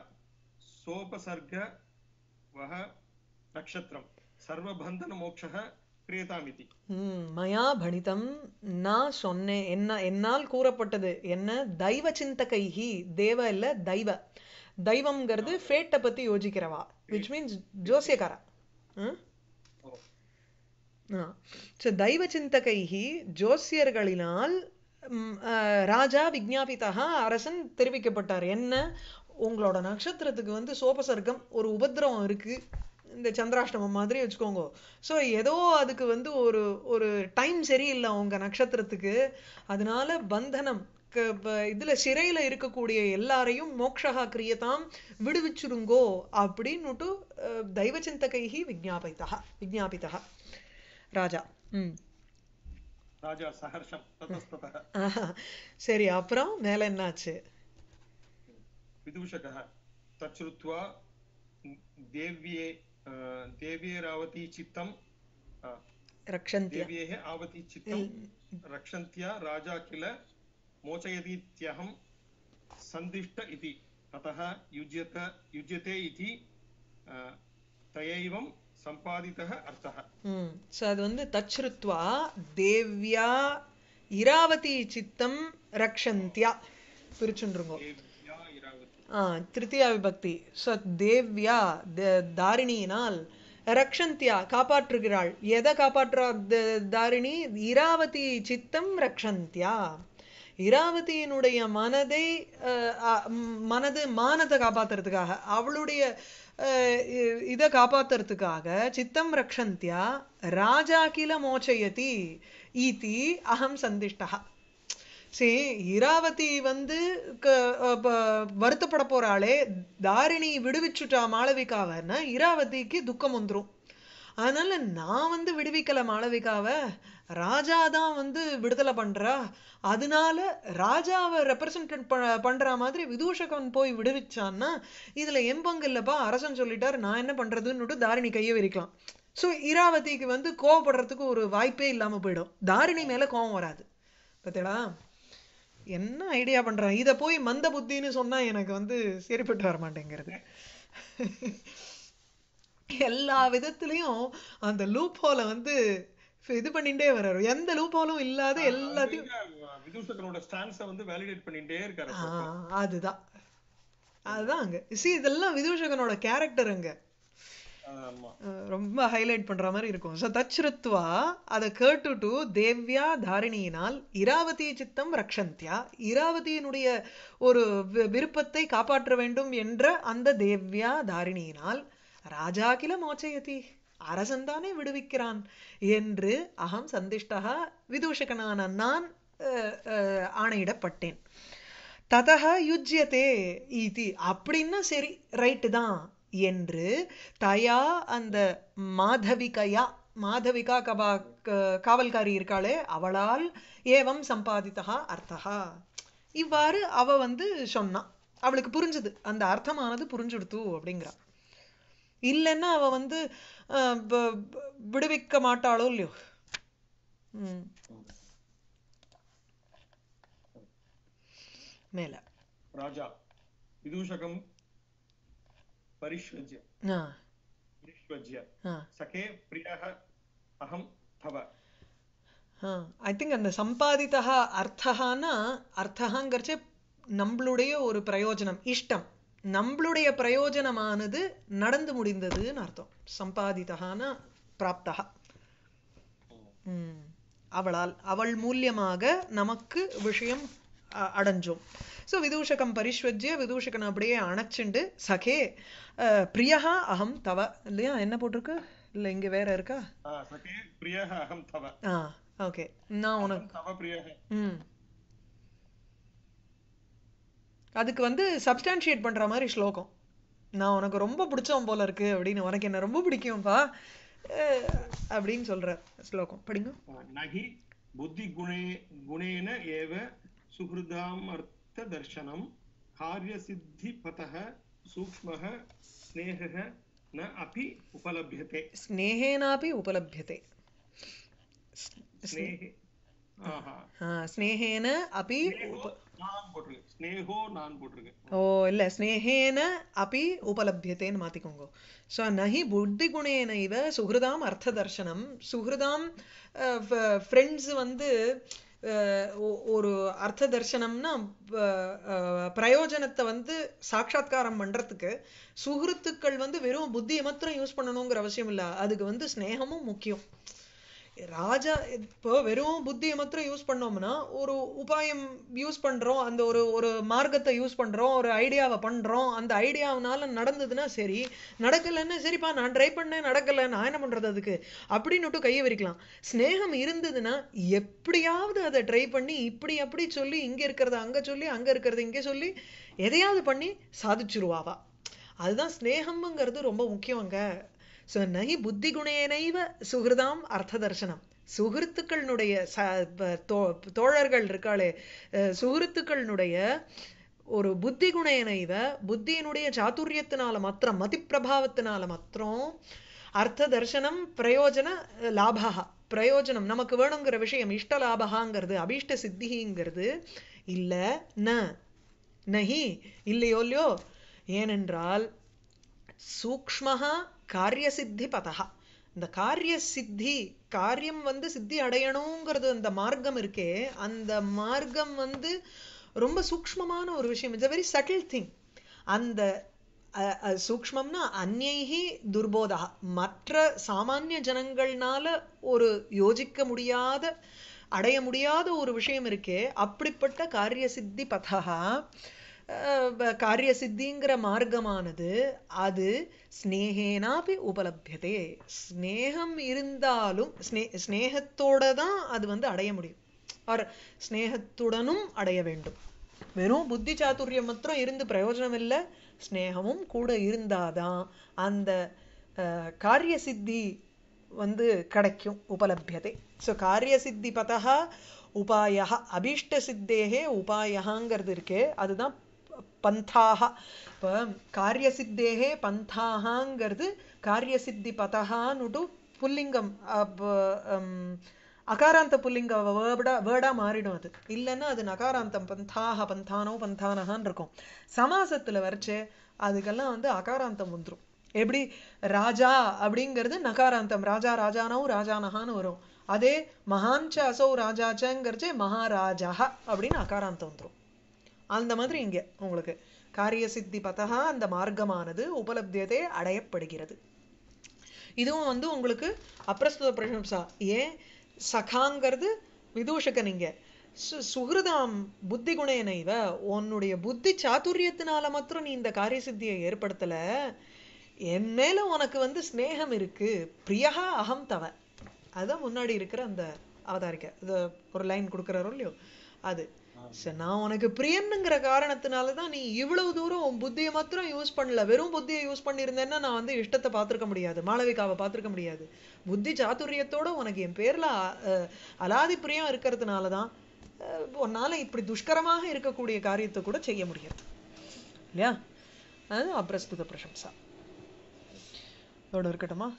சோபசர்கவः நக்ஷத்திரம் சர்வபந்தனமோட்சः கிரியதாமிதி மயா பணிதம் நான் சொன்னேன் என்ன என்னால் கூறப்பட்டது என்ன? தெய்வ சிந்தகைஹி தேவ இல்ல தெய்வ தெய்வம்ங்கிறது ஃபேட்டை பத்தி யோசிக்கிறவா விச் மீன்ஸ் ஜோசியக்காரா ஸோ தெய்வ சிந்தகைஹி ஜோசியர்களினால் ராஜா விஜ்ஞாபிதா அரசன் தெரிவிக்கப்பட்டார். என்ன? உங்களோட நட்சத்திரத்துக்கு வந்து சோபசர்க்கம் ஒரு உபத்திரவம் இருக்கு. இந்த சந்திராஷ்டமம் மாதிரி வச்சுக்கோங்க. ஸோ ஏதோ அதுக்கு வந்து ஒரு ஒரு டைம் சரியில்லை உங்க நட்சத்திரத்துக்கு. அதனால பந்தனம் இதுல சிறையில இருக்கக்கூடிய எல்லாரையும் மோக்ஷகா கிரியதாம் விடுவிச்சிருங்கோ அப்படின்னுட்டு தெய்வ சிந்தகைகி விஜ்ஞாபிதா விஜ்ஞாபிதா ராஜா. ம். राजा सहर्षं ततस्ततः ஆஹா. சரி அப்புறம் மேல என்னாச்சு विदूषकः तच्छ्रुत्वा देव्ये अ, देव्येरावती चित्तं अ, ரக்ஷந்திய देव्येः आवती चित्तं रक्षन्त्या राजा किल मोचयतीत्यहं सन्दिष्ट इति ततः युज्यत युज्यते इति अ, तयैवं சம்பாதித்தः அர்த்தः ஸோ அது வந்து தச்ருத்வா தேவ்யா இராவதி சித்தம் ரக்ஷந்த்யா. பிரிச்சுருங்கோ ஆ திருத்தியா விபக்தி. ஸோ தேவ்யா தாரிணியினால் ரக்ஷந்தியா காப்பாற்றுகிறாள். எதை காப்பாற்றா தாரிணி? இராவதி சித்தம் ரக்ஷந்தியா. இராவதியினுடைய மனதை மனது மானத்தை காப்பாத்துறதுக்காக அவளுடைய இதை காப்பாத்துறதுக்காக சித்தம் ரக்ஷந்தியா ராஜா கில மோச்சயதி ஈதி அகம் சந்திஷ்டா. சரி இராவதி வந்து க- ப- வருத்தப்பட போறாளே தாரிணி விடுவிச்சுட்டா மாளவிகாவன்னா இராவதிக்கு துக்கம் வந்துரும் அதனால நான் வந்து விடுவிக்கல மாளவிகாவை ராஜா தான் வந்து விடுதலை பண்றா. அதனால ராஜாவை ரெப்ரசன்ட் பண்ற மாதிரி விதூஷகன் போய் விடுவிச்சான்னா இதுல எம்பங்கு இல்லைப்பா இல்லப்பா அரசன் சொல்லிட்டாரு நான் என்ன பண்றதுன்னுட்டு தாரிணி கையை விரிக்கலாம். ஸோ இராவதிக்கு வந்து கோவப்படுறதுக்கு ஒரு வாய்ப்பே இல்லாமல் போயிடும். தாரிணி மேலே கோவம் வராது. பார்த்தீங்களா என்ன ஐடியா பண்ணுறான் இதை போய் மந்த புத்தின்னு சொன்னால் எனக்கு வந்து சரிப்பட்டு வர மாட்டேங்கிறது. எல்லா விதத்துலேயும் அந்த லூப் ஹோலை வந்து இது பண்ணிட்டே வர்றாரு எந்த லூப் ஹோலும் இல்லாத எல்லாத்தையும் விதூஷகனோட ஸ்டான்ஸை வந்து வேலிடேட் பண்ணிட்டே இருக்காரு. அதுதான். அதுதான் அங்க. சி இதெல்லாம் விதூஷகனோட கேரக்டர் அங்க. ரொம்ப ஹைலைட் பண்ற மாதிரி இருக்கும். ஸோ தச்ருத்வா அதை கேட்டுட்டு தேவ்யா தாரிணியினால் இராவதி சித்தம் ரக்ஷந்தியா. இராவதியினுடைய ஒரு விருப்பத்தை காப்பாற்ற வேண்டும் என்ற அந்த தேவ்யா தாரிணியினால் ராஜா கில மோச்சயதி அரசன் தானே விடுவிக்கிறான் என்று அகம் சந்திஷ்டா விதூஷகனான நான் அஹ், அஹ், ஆணையிடப்பட்டேன். ததக யுஜ்யதே இது அப்படின்னா சரி ரைட்டு தான் என்று தயா அந்த மாதவிகையா மாதவிகா கபா காவல்காரி இருக்காளே அவளால் ஏவம் சம்பாதித்தா அர்த்தா இவ்வாறு அவ வந்து சொன்னா. அவளுக்கு புரிஞ்சுது. அந்த அர்த்தமானது புரிஞ்சுடுத்து அப்படிங்கிறா. இல்லைன்னா அவ வந்து விடுவிக்க மாட்டாளோ இல்லையோ ம் மேல ராஜா விதூஷகம் परिष्वज्य ஆ परिष्वज्य ஆ सखे प्रियः अहं तव ஐ திங்க் அந்த சம்பாதித்தா அர்த்தகான்னா அர்த்தகாங்கிறச்சே நம்மளுடைய ஒரு பிரயோஜனம் இஷ்டம் நம்மளுடைய பிரயோஜனமானது நடந்து முடிந்ததுன்னு அர்த்தம். சம்பாதித்தகான பிராப்தா அவளால் அவள் மூலியமாக நமக்கு விஷயம் அடைஞ்சோம். ஸோ விதூஷகம் பரிஸ்வஜ்ய விதூஷகன் அப்படியே அணைச்சுண்டு சகே பிரியா அகம் தவ. இல்லையா? என்ன போட்டிருக்கு? இல்ல இங்க வேற இருக்கா? ஆ ஓகே. நான் உனக்கு ம். அதுக்கு வந்து சப்ஸ்டான்ஷியேட் பண்ணுற மாதிரி ஸ்லோகம். நான் உனக்கு ரொம்ப பிடிச்சவன் போல இருக்கு அப்படின்னு உனக்கு என்ன ரொம்ப பிடிக்கும்ப்பா அப்படின்னு சொல்ற ஸ்லோகம். படிங்க. நகி புத்தி குணே குணேன ஏவ சுகிருதாம் அர்த்த தர்ஷனம் காரிய சித்தி பதக சூக்மக ஸ்நேகக ந அபி உபலப்யதே. ஸ்நேகேனாபி உபலப்யதே. ஸ்நேகேன அபி ஓ இல்ல. ஸ்னேகேன அபி உபலபியத்தேன்னு மாத்திக்கோங்க. ஸோ நஹி புத்தி குணேனைவ சுகிருதாம் அர்த்த தர்சனம் சுகிருதாம் ஃப்ரெண்ட்ஸ் வந்து ஒரு அர்த்த தர்சனம்னா பிரயோஜனத்தை வந்து சாட்சா்காரம் பண்றதுக்கு சுகிருத்துக்கள் வந்து வெறும் புத்தியை மாத்திரம் யூஸ் பண்ணணுங்கிற அவசியம் இல்ல. அதுக்கு வந்து ஸ்னேகமும் முக்கியம். ராஜா இப்போ வெறும் புத்தியை மட்டும் யூஸ் பண்ணோம்னா ஒரு உபாயம் யூஸ் பண்றோம் அந்த ஒரு ஒரு மார்க்கத்தை யூஸ் பண்றோம் ஒரு ஐடியாவை பண்றோம் அந்த ஐடியாவனால நடந்ததுன்னா சரி நடக்கலைன்னா சரிப்பா நான் ட்ரை பண்ணேன் நடக்கல நான் என்ன பண்றது அதுக்கு? அப்படின்னுட்டு கையை விரிக்கலாம். ஸ்னேகம் இருந்ததுன்னா எப்படியாவது அதை ட்ரை பண்ணி இப்படி அப்படி சொல்லி இங்க இருக்கிறத அங்க சொல்லி அங்க இருக்கிறத இங்க சொல்லி எதையாவது பண்ணி சாதிச்சிருவாவா. அதுதான் ஸ்னேகம்ங்கிறது ரொம்ப முக்கியங்க. ஸோ நகி புத்தி குணேனைவ சுகிருதாம் அர்த்த தர்சனம் சுகிருத்துக்களினுடைய ச தோ- தோழர்கள் இருக்காளே அஹ் சுகிருத்துக்களினுடைய ஒரு புத்தி குணேனைவ புத்தியினுடைய சாத்துரியத்தினால மாத்திரம் மதிப்பிரபாவத்தினால மாத்திரம் அர்த்த தர்சனம் பிரயோஜன லாபா பிரயோஜனம் நமக்கு வேணுங்கிற விஷயம் இஷ்ட லாபகாங்கிறது அபீஷ்ட சித்திங்கிறது இல்ல ந நஹி இல்லையோ இல்லையோ ஏனென்றால் சூக்ஷ்மஹா காரிய சித்தி பதஹா இந்த காரிய சித்தி காரியம் வந்து சித்தி அடையணுங்கிறது அந்த மார்க்கம் இருக்கே அந்த மார்க்கம் வந்து ரொம்ப சூக்ஷ்மமான ஒரு விஷயம். It's a very subtle thing அந்த அஹ், அந்நைகி சூக்ஷ்மம்னா துர்போதா. மற்ற சாமானிய ஜனங்கள்னால ஒரு யோசிக்க முடியாத அடைய முடியாத ஒரு விஷயம் இருக்கே அப்படிப்பட்ட காரிய சித்தி பதகா காரிய சித்திங்கிற மார்க்கமானது அது ஸ்னேகேனாபி உபலபியதே. ஸ்னேகம் இருந்தாலும் ஸ்னே ஸ்னேகத்தோட தான் அது வந்து அடைய முடியும். ஆர் ஸ்னேகத்துடனும் அடைய வேண்டும். வெறும் புத்தி சாத்துரியம் மாத்திரம் இருந்து பிரயோஜனம் இல்லை ஸ்னேகமும் கூட இருந்தாதான் அந்த அஹ், காரிய சித்தி வந்து கிடைக்கும் உபலபியதே. ஸோ காரிய சித்தி பதா உபாயா அபீஷ்ட சித்தேகே உபாயங்கிறது இருக்கே அதுதான் பந்தாக இப்போ காரிய சித்தேகே பந்தாகங்கிறது காரிய சித்தி பதகான்னுட்டு புல்லிங்கம் அகாராந்த புல்லிங்க வேர்டா வேர்டாக மாறிடும் அது. இல்லைன்னா அது நகாராந்தம் பந்தாக பந்தானோ பந்தானகான்னு இருக்கும் சமாசத்துல வரைச்சு அதுக்கெல்லாம் வந்து அகாராந்தம் வந்துரும். எப்படி? ராஜா அப்படிங்கிறது நகாராந்தம். ராஜா ராஜானோ ராஜானஹான்னு வரும். அதே மகான்ச அசௌ ராஜாச்சங்கிறச்சு மகாராஜா அப்படின்னு அகாராந்தம் வந்துரும். அந்த மாதிரி இங்க உங்களுக்கு. காரிய சித்தி பதகா அந்த மார்க்கமானது உபலப்தியத்தை அடையப்படுகிறது. இதுவும் வந்து உங்களுக்கு அப்பிரஸ்துத பிரசம்சா ஏன்? சகாங்கிறது விதூஷகன் இங்க. சு- சுகிருதாம் புத்தி குணேனைவ உன்னுடைய புத்தி சாத்துரியத்தினால மாத்திரம் நீ இந்த காரிய சித்தியை ஏற்படுத்தல. என் மேல உனக்கு வந்து ஸ்நேகம் இருக்கு. பிரியகா அகம் தவ. அதுதான் முன்னாடி இருக்கிற அந்த அவதாரிக்க. இது ஒரு லைன் கொடுக்குறாரோ இல்லையோ? அது. சரி நான் உனக்கு பிரியன்னுங்கிற காரணத்தினால தான் நீ இவ்வளவு தூரம் உன் புத்தியை மாத்திரம் யூஸ் பண்ணல. வெறும் புத்தியை யூஸ் பண்ணியிருந்தேன்னா நான் வந்து இஷ்டத்தை பார்த்திருக்க முடியாது. மாளவிகாவை பார்த்துருக்க முடியாது. புத்தி சாதுரியத்தோட உனக்கு என் பேரில் அலாதி பிரியம் இருக்கிறதுனால தான் உன்னால் உன்னால இப்படி துஷ்கரமாக இருக்கக்கூடிய காரியத்தை கூட செய்ய முடியாது இல்லையா? அது அப்ரஸ்துத பிரசம்சா. அதோட இருக்கட்டுமா?